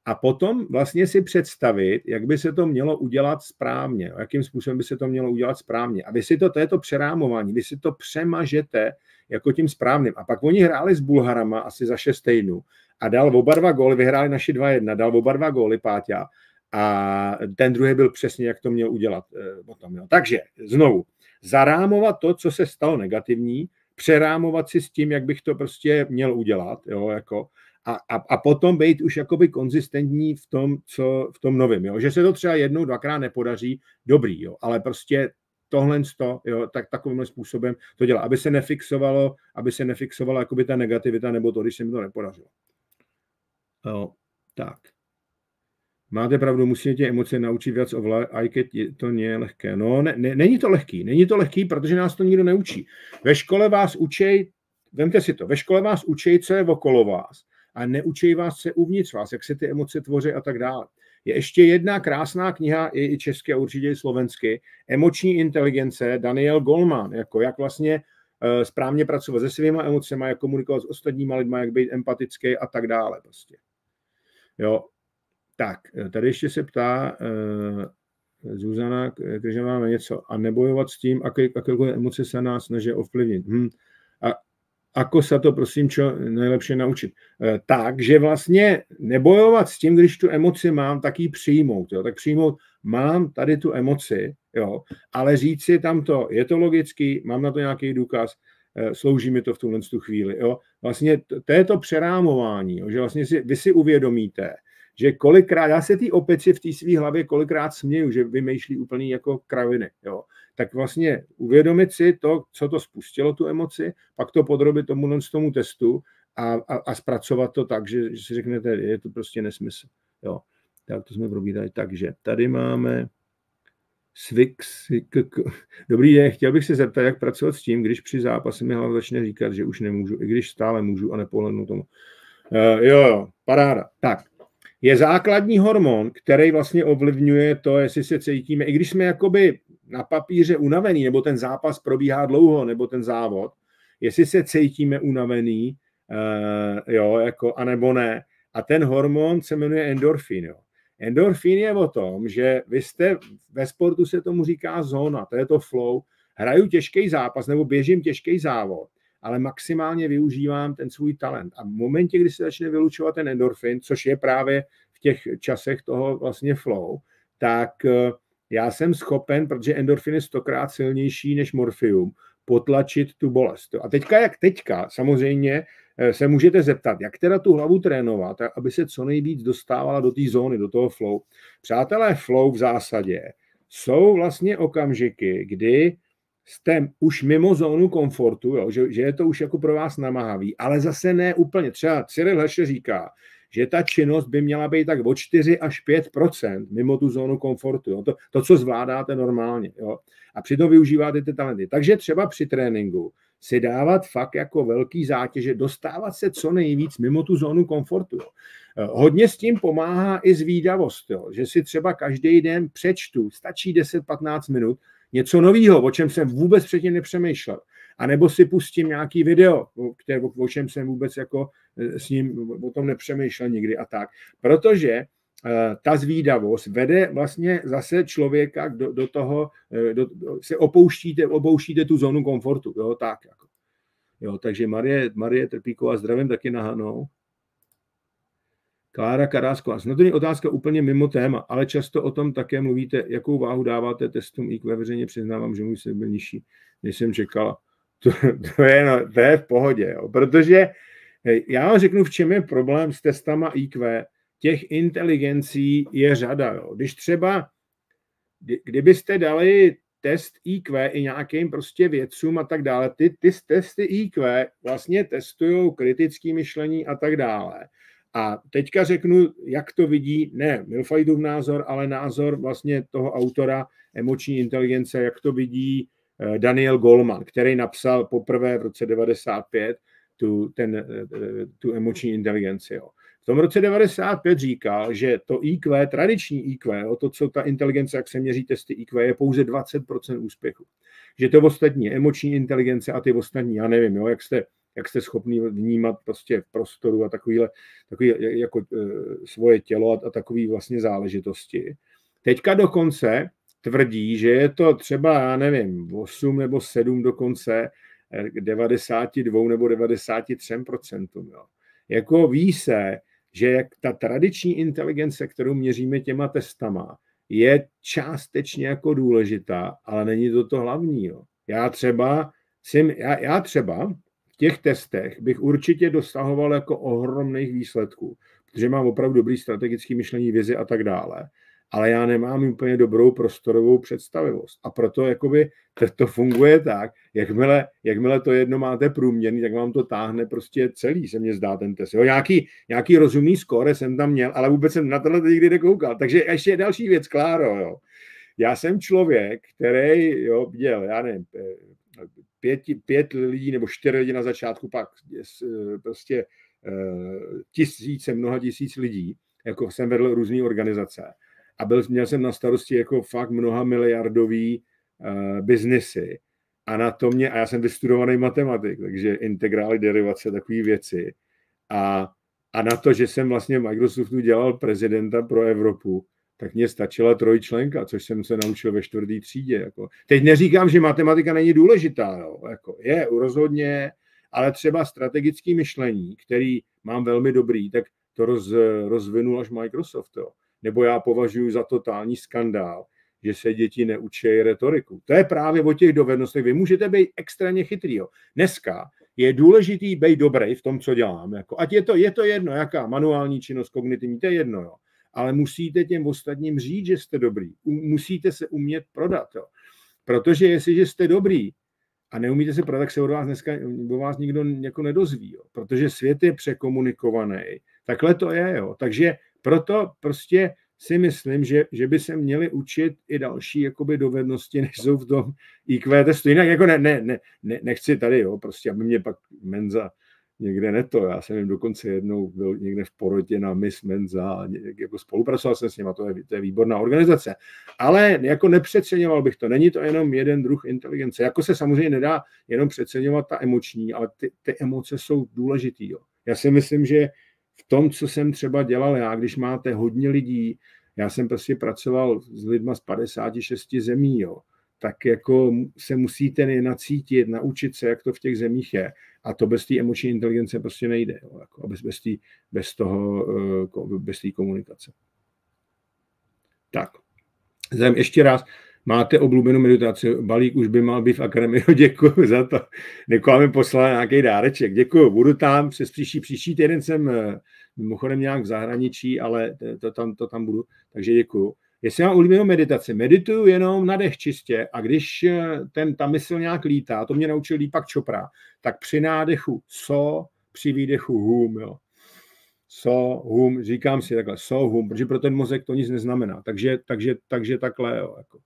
A potom vlastně si představit, jak by se to mělo udělat správně, jakým způsobem by se to mělo udělat správně. A vy si to, to je to přerámování, vy si to přemažete jako tím správným. A pak oni hráli s Bulharama asi za šest týdnů a dal oba dva góly, vyhráli naši 2-1, dal oba dva góly Páťa a ten druhý byl přesně, jak to měl udělat eh, potom. Jo. Takže znovu, zarámovat to, co se stalo negativní, přerámovat si s tím, jak bych to prostě měl udělat, jo, jako, a, a, a potom být už jakoby konzistentní v tom, co v tom novém. Jo. Že se to třeba jednou, dvakrát nepodaří, dobrý, jo, ale prostě tohle to, jo, tak takovým způsobem to dělá, aby se nefixovalo, aby se nefixovala jakoby ta negativita nebo to, když se mi to nepodařilo. Jo, tak. Máte pravdu, musíte tě emoce naučit víc ovládat, i když to je lehké. No, ne, ne, není to lehký, není to lehký, protože nás to nikdo neučí. Ve škole vás učej, vemte si to, ve škole vás učej, co je okolo vás a neučí vás, je uvnitř vás, jak se ty emoce tvoří a tak dále. Je ještě jedna krásná kniha, i české a určitě i slovenské, Emoční inteligence, Daniel Goldman, jako jak vlastně uh, správně pracovat se svýma emocemi, jak komunikovat s ostatníma lidmi, jak být empatický a tak dále. Prostě. Jo, tak, tady ještě se ptá uh, Zuzana, že máme něco a nebojovat s tím, jaké, emoce se nás snaží ovplyvnit. Hm. A ako sa to prosím čo nejlepše naučit. E, tak, že vlastně nebojovat s tím, když tu emoci mám, tak ji přijmout. Jo? Tak přijmout, mám tady tu emoci, jo? ale říct si tam to, je to logický, mám na to nějaký důkaz, slouží mi to v tuhle tu chvíli. Jo? Vlastně to je to přerámování, jo? že vlastně si, vy si uvědomíte, že kolikrát, já se ty opeci v té své hlavě kolikrát směju, že vymýšlí úplný jako kraviny, jo. Tak vlastně uvědomit si to, co to spustilo, tu emoci, pak to podrobit tomu, tomu testu a, a, a zpracovat to tak, že, že si řeknete, je to prostě nesmysl, jo. Tak to jsme probírali. Takže tady máme Svix. Dobrý den, chtěl bych se zeptat, jak pracovat s tím, když při zápase mi hlava začne říkat, že už nemůžu, i když stále můžu a nepohlednu tomu. Uh, jo, jo, paráda. Tak, je základní hormon, který vlastně ovlivňuje to, jestli se cítíme, i když jsme jakoby na papíře unavený, nebo ten zápas probíhá dlouho, nebo ten závod, jestli se cítíme unavený, uh, jo, jako, anebo ne. A ten hormon se jmenuje endorfin. Jo. Endorfin je o tom, že vy jste, ve sportu se tomu říká zóna, to je to flow, hraju těžký zápas nebo běžím těžký závod, ale maximálně využívám ten svůj talent. A v momentě, kdy se začne vylučovat ten endorfin, což je právě v těch časech toho vlastně flow, tak eh, já jsem schopen, protože endorfin je stokrát silnější než morfium, potlačit tu bolest. A teďka, jak teďka, samozřejmě se můžete zeptat, jak teda tu hlavu trénovat, aby se co nejvíc dostávala do té zóny, do toho flow. Přátelé, flow v zásadě jsou vlastně okamžiky, kdy jste už mimo zónu komfortu, jo, že, že je to už jako pro vás namáhavý, ale zase ne úplně. Třeba Cyril Heše říká, že ta činnost by měla být tak o 4 až 5% mimo tu zónu komfortu. Jo. To, to, co zvládáte normálně. Jo. A přitom využíváte ty talenty. Takže třeba při tréninku si dávat fakt jako velký zátěže, dostávat se co nejvíc mimo tu zónu komfortu. Jo. Hodně s tím pomáhá i zvídavost, jo, že si třeba každý den přečtu, stačí 10-15 minut, něco nového, o čem jsem vůbec předtím nepřemýšlel. A nebo si pustím nějaký video, které, o čem jsem vůbec jako s ním o tom nepřemýšlel nikdy a tak. Protože Eh, ta zvídavost vede vlastně zase člověka do, do toho, eh, do, se opouštíte, opouštíte tu zónu komfortu, jo, tak jako. Jo, takže Marie, Marie Trpíková, zdravím taky na Hanou. Klára Karásková. No to otázka úplně mimo téma, ale často o tom také mluvíte, jakou váhu dáváte testům IQ. Veřejně přiznávám, že můj se byl nižší, než jsem čekala. To, to, je, no, to je v pohodě, jo. protože já vám řeknu, v čem je problém s testama IQ těch inteligencí je řada. Jo. Když třeba, kdybyste dali test IQ i nějakým prostě vědcům a tak dále, ty, ty testy IQ vlastně testují kritické myšlení a tak dále. A teďka řeknu, jak to vidí, ne Milfajdův názor, ale názor vlastně toho autora emoční inteligence, jak to vidí eh, Daniel Goleman, který napsal poprvé v roce 95 tu, ten, eh, tu emoční inteligenci. Jo. V tom roce 95 říkal, že to IQ, tradiční IQ, o to, co ta inteligence, jak se měří testy IQ, je pouze 20% úspěchu. Že to ostatní, emoční inteligence a ty ostatní, já nevím, jo, jak jste jak jste schopni vnímat prostě v prostoru a takovýhle, takový jako e, svoje tělo a, a takový vlastně záležitosti. Teďka dokonce tvrdí, že je to třeba, já nevím, 8 nebo 7 dokonce, 92 e, nebo 93%. Jo. Jako ví se, že jak ta tradiční inteligence, kterou měříme těma testama, je částečně jako důležitá, ale není to to hlavní. Jo. Já třeba jsem, já, já třeba v těch testech bych určitě dosahoval jako ohromných výsledků, protože mám opravdu dobrý strategický myšlení, vizi a tak dále ale já nemám úplně dobrou prostorovou představivost. A proto jakoby to, funguje tak, jakmile, jakmile to jedno máte průměrný, tak vám to táhne prostě celý, se mně zdá ten test. Jo, nějaký, nějaký rozumný skóre jsem tam měl, ale vůbec jsem na tohle nikdy nekoukal. Takže ještě další věc, Kláro, jo. Já jsem člověk, který, jo, měl, já nevím, pět, pět lidí nebo čtyři lidi na začátku, pak prostě eh, tisíce, mnoha tisíc lidí, jako jsem vedl různé organizace a byl, měl jsem na starosti jako fakt mnoha miliardový uh, biznesy. A na to mě, a já jsem vystudovaný matematik, takže integrály, derivace, takové věci. A, a na to, že jsem vlastně v Microsoftu dělal prezidenta pro Evropu, tak mě stačila trojčlenka, což jsem se naučil ve čtvrtý třídě. Jako. Teď neříkám, že matematika není důležitá, jo. Jako, je rozhodně, ale třeba strategické myšlení, který mám velmi dobrý, tak to roz, rozvinul až Microsoft. Jo nebo já považuji za totální skandál, že se děti neučí retoriku. To je právě o těch dovednostech. Vy můžete být extrémně chytrý. Jo. Dneska je důležitý být dobrý v tom, co dělám. Jako, ať je to, je to jedno, jaká manuální činnost, kognitivní, to je jedno. Jo. Ale musíte těm ostatním říct, že jste dobrý. Musíte se umět prodat. Jo. Protože jestliže jste dobrý a neumíte se prodat, tak se od vás dneska o vás nikdo jako nedozví. Jo. Protože svět je překomunikovaný. Takhle to je. Jo. Takže proto prostě si myslím, že, že by se měli učit i další jakoby dovednosti, <laughs> než jsou v tom IQ testu. Jinak jako ne, ne, ne, ne, nechci tady, jo, prostě, aby mě pak Menza někde neto. Já jsem jim dokonce jednou byl někde v porotě na Miss Menza, jako spolupracoval jsem s nimi, to je, to je výborná organizace. Ale jako nepřeceňoval bych to. Není to jenom jeden druh inteligence. Jako se samozřejmě nedá jenom přeceňovat ta emoční, ale ty, ty emoce jsou důležitý. Jo. Já si myslím, že v tom, co jsem třeba dělal já, když máte hodně lidí, já jsem prostě pracoval s lidma z 56 zemí, jo, tak jako se musíte nacítit, naučit se, jak to v těch zemích je. A to bez té emoční inteligence prostě nejde. Jo, jako bez, bez, tý, bez toho, eh, bez té komunikace. Tak. Zem ještě raz, máte oblíbenou meditaci, balík už by mal být v akademii, <laughs> děkuji za to. Někoho mi poslal nějaký dáreček, děkuji, budu tam, přes příští, příští týden jsem eh, mimochodem nějak v zahraničí, ale to tam, to tam budu, takže děkuji. Jestli mám oblíbenou meditaci, medituju jenom na dech čistě a když eh, ten, ta mysl nějak lítá, to mě naučil Lípak Čopra, tak při nádechu so, při výdechu hum, jo. So, hum, říkám si takhle, so, hum, protože pro ten mozek to nic neznamená. Takže, takže, takže takhle, jo, jako.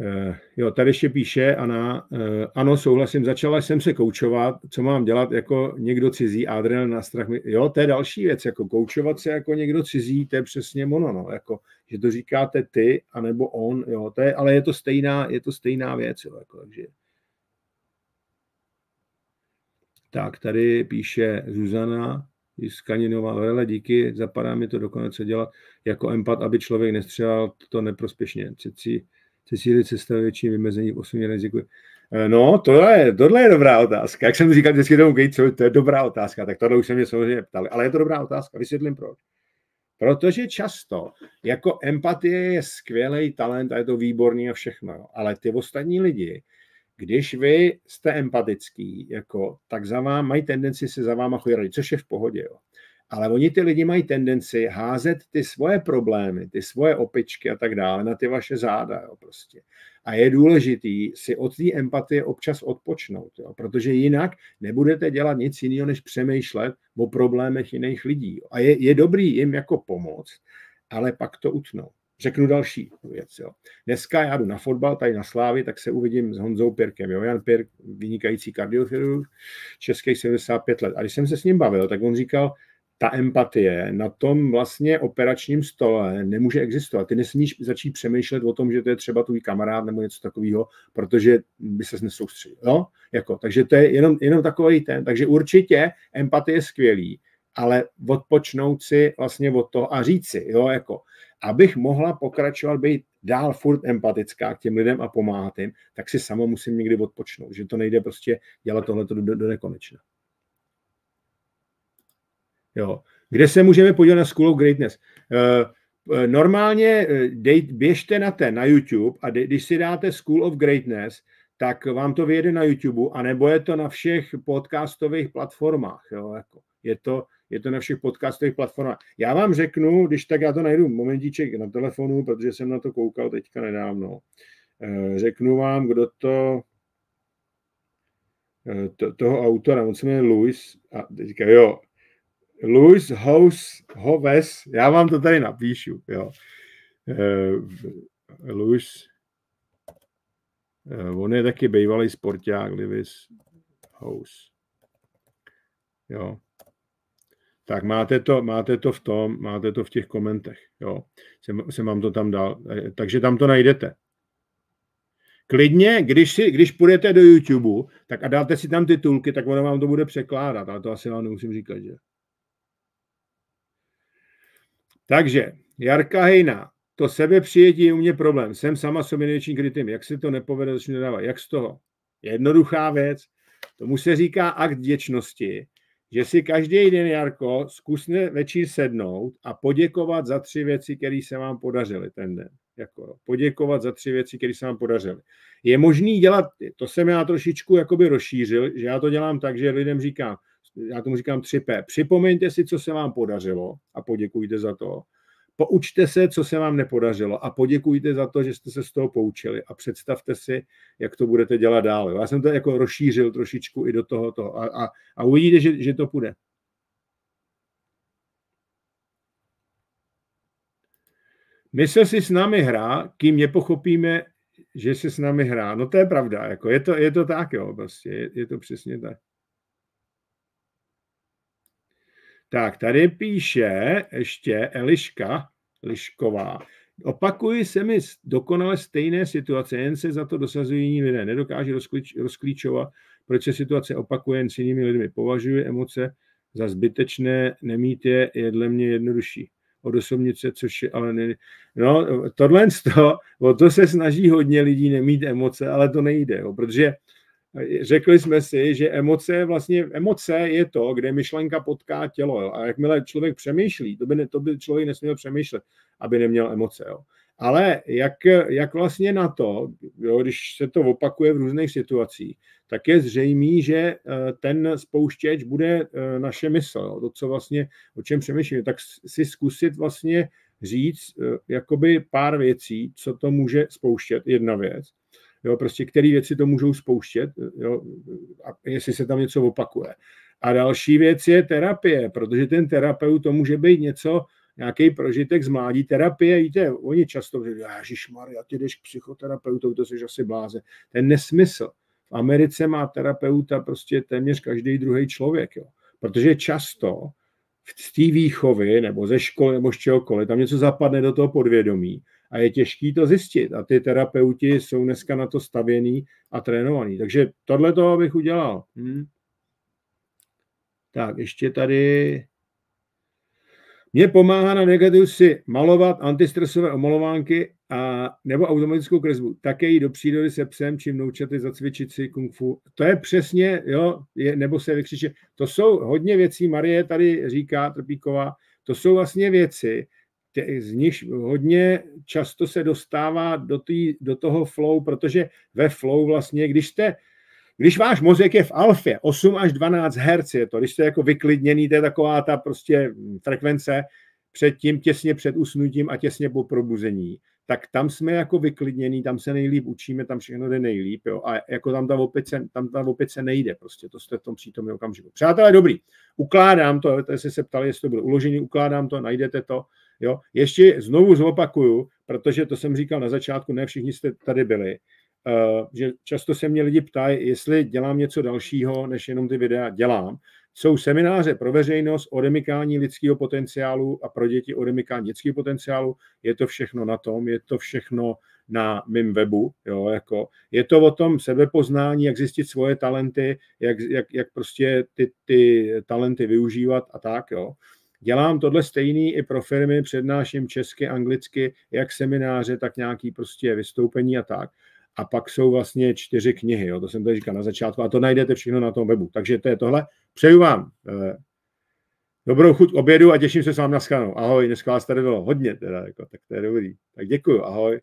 Uh, jo, tady ještě píše Ana, uh, ano, souhlasím, začala jsem se koučovat, co mám dělat jako někdo cizí, Adrian na strach, jo, to je další věc, jako koučovat se jako někdo cizí, to je přesně ono, no, jako, že to říkáte ty, anebo on, jo, to je, ale je to stejná, je to stejná věc, jo, jako, takže. Tak, tady píše Zuzana, Skaninová, vele, díky, zapadá mi to dokonce dělat jako empat, aby člověk nestřelal to neprospěšně. Ceci, Cecíli cesta větší vymezení v osobně riziku. Eh, no, tohle je, tohle je dobrá otázka. Jak jsem říkal vždycky tomu Gatesovi, to je dobrá otázka, tak tohle už se mě samozřejmě ptali, ale je to dobrá otázka, vysvětlím proč. Protože často, jako empatie je skvělý talent a je to výborný a všechno, ale ty ostatní lidi, když vy jste empatický, jako, tak za vám mají tendenci se za váma chodit, což je v pohodě. Jo. Ale oni ty lidi mají tendenci házet ty svoje problémy, ty svoje opičky a tak dále na ty vaše záda. Jo, prostě. A je důležitý si od té empatie občas odpočnout, jo, protože jinak nebudete dělat nic jiného, než přemýšlet o problémech jiných lidí. Jo. A je, je dobrý jim jako pomoc, ale pak to utnou. Řeknu další věc. Jo. Dneska já jdu na fotbal, tady na Slávy, tak se uvidím s Honzou Pirkem. Jo. Jan Pirk, vynikající kardiochirurg, český 75 let. A když jsem se s ním bavil, tak on říkal, ta empatie na tom vlastně operačním stole nemůže existovat. Ty nesmíš začít přemýšlet o tom, že to je třeba tvůj kamarád nebo něco takového, protože by se nesoustředil. No? Jako, takže to je jenom, jenom takový ten. Takže určitě empatie je skvělý, ale odpočnout si vlastně od toho a říct si, jo, jako, abych mohla pokračovat, být dál furt empatická k těm lidem a pomáhat jim, tak si sama musím někdy odpočnout, že to nejde prostě dělat tohle do, do nekonečna. Jo. Kde se můžeme podívat na School of Greatness? Uh, normálně dej, běžte na ten, na YouTube a když si dáte School of Greatness, tak vám to vyjede na YouTube, anebo je to na všech podcastových platformách. Jo, jako. Je, to, je to na všech podcastových platformách. Já vám řeknu, když tak já to najdu momentíček na telefonu, protože jsem na to koukal teďka nedávno. Řeknu vám, kdo to, to toho autora, on se jmenuje Louis, a teďka jo, Louis House Hoves, já vám to tady napíšu, jo. Uh, Louis, uh, on je taky bývalý sporták, Lewis House. Jo. Tak máte to, máte to v tom, máte to v těch komentech, jo. Jsem, jsem vám to tam dal, eh, takže tam to najdete. Klidně, když, si, když půjdete do YouTube, tak a dáte si tam titulky, tak ono vám to bude překládat, ale to asi vám nemusím říkat, že? Takže Jarka Hejna, to sebepřijetí je u mě problém. Jsem sama sobě největším krytým. Jak se to nepovede, začnu nedávat. Jak z toho? Jednoduchá věc. Tomu se říká akt vděčnosti, že si každý den, Jarko, zkusne večer sednout a poděkovat za tři věci, které se vám podařily ten den. Jako, poděkovat za tři věci, které se vám podařily. Je možný dělat, to jsem já trošičku jakoby rozšířil, že já to dělám tak, že lidem říkám, já tomu říkám 3P. Připomeňte si, co se vám podařilo a poděkujte za to. Poučte se, co se vám nepodařilo a poděkujte za to, že jste se z toho poučili a představte si, jak to budete dělat dál. Já jsem to jako rozšířil trošičku i do tohoto a, a, a uvidíte, že, že to půjde. Mysl si s námi hrá, kým nepochopíme, že se s námi hrá. No to je pravda, jako je, to, je to tak, jo, prostě, je, je to přesně tak. Tak, tady píše ještě Eliška Lišková. Opakují se mi dokonale stejné situace, jen se za to dosazují jiní lidé. Nedokáže rozklíč, rozklíčovat, proč se situace opakuje jen s jinými lidmi. Považuji emoce za zbytečné, nemít je je dle mě jednodušší. Odosobnit se, což je ale ne... No, tohle to, o to se snaží hodně lidí nemít emoce, ale to nejde, jo, protože řekli jsme si, že emoce vlastně, emoce je to, kde myšlenka potká tělo. Jo. A jakmile člověk přemýšlí, to by, ne, to by člověk nesměl přemýšlet, aby neměl emoce. Jo. Ale jak, jak vlastně na to, jo, když se to opakuje v různých situacích, tak je zřejmé, že eh, ten spouštěč bude eh, naše mysl. Jo. To, co vlastně, o čem přemýšlíme, tak si zkusit vlastně říct eh, jakoby pár věcí, co to může spouštět, jedna věc jo, prostě které věci to můžou spouštět, jo, a jestli se tam něco opakuje. A další věc je terapie, protože ten terapeut to může být něco, nějaký prožitek z mládí. Terapie, víte, oni často říkají, Maria, ty jdeš k psychoterapeutu, to jsi asi bláze. To je nesmysl. V Americe má terapeuta prostě téměř každý druhý člověk, jo. Protože často z té výchovy nebo ze školy nebo z čehokoliv, tam něco zapadne do toho podvědomí a je těžký to zjistit. A ty terapeuti jsou dneska na to stavěný a trénovaný. Takže tohle toho bych udělal. Hm? Tak, ještě tady mně pomáhá na negativu si malovat antistresové omalovánky a, nebo automatickou kresbu. Také jít do přírody se psem, čím noučete zacvičit si kung fu. To je přesně, jo, je, nebo se vykřiče. To jsou hodně věcí, Marie tady říká, Trpíková, to jsou vlastně věci, z nich hodně často se dostává do, tý, do toho flow, protože ve flow vlastně, když jste, když váš mozek je v alfě, 8 až 12 Hz je to, když jste jako vyklidněný, to je taková ta prostě frekvence před tím, těsně před usnutím a těsně po probuzení, tak tam jsme jako vyklidnění, tam se nejlíp učíme, tam všechno jde nejlíp, jo, a jako tam ta opice, tam ta opice nejde prostě, to jste v tom přítomném okamžiku. Přátelé, dobrý, ukládám to, jste se ptali, jestli to bude uložení, ukládám to, najdete to, jo. Ještě znovu zopakuju, protože to jsem říkal na začátku, ne všichni jste tady byli, uh, že často se mě lidi ptají, jestli dělám něco dalšího, než jenom ty videa dělám. Jsou semináře pro veřejnost o demykání lidského potenciálu a pro děti o demykání dětského potenciálu. Je to všechno na tom, je to všechno na mém webu. Jo, jako, je to o tom sebepoznání, jak zjistit svoje talenty, jak, jak, jak prostě ty, ty talenty využívat a tak. Jo. Dělám tohle stejný i pro firmy, přednáším česky, anglicky, jak semináře, tak nějaký prostě vystoupení a tak a pak jsou vlastně čtyři knihy, jo, to jsem tady říkal na začátku a to najdete všechno na tom webu. Takže to je tohle. Přeju vám eh, dobrou chuť obědu a těším se s vámi na skanou. Ahoj, dneska vás tady bylo hodně, teda, jako, tak to je dobrý. Tak děkuju, ahoj.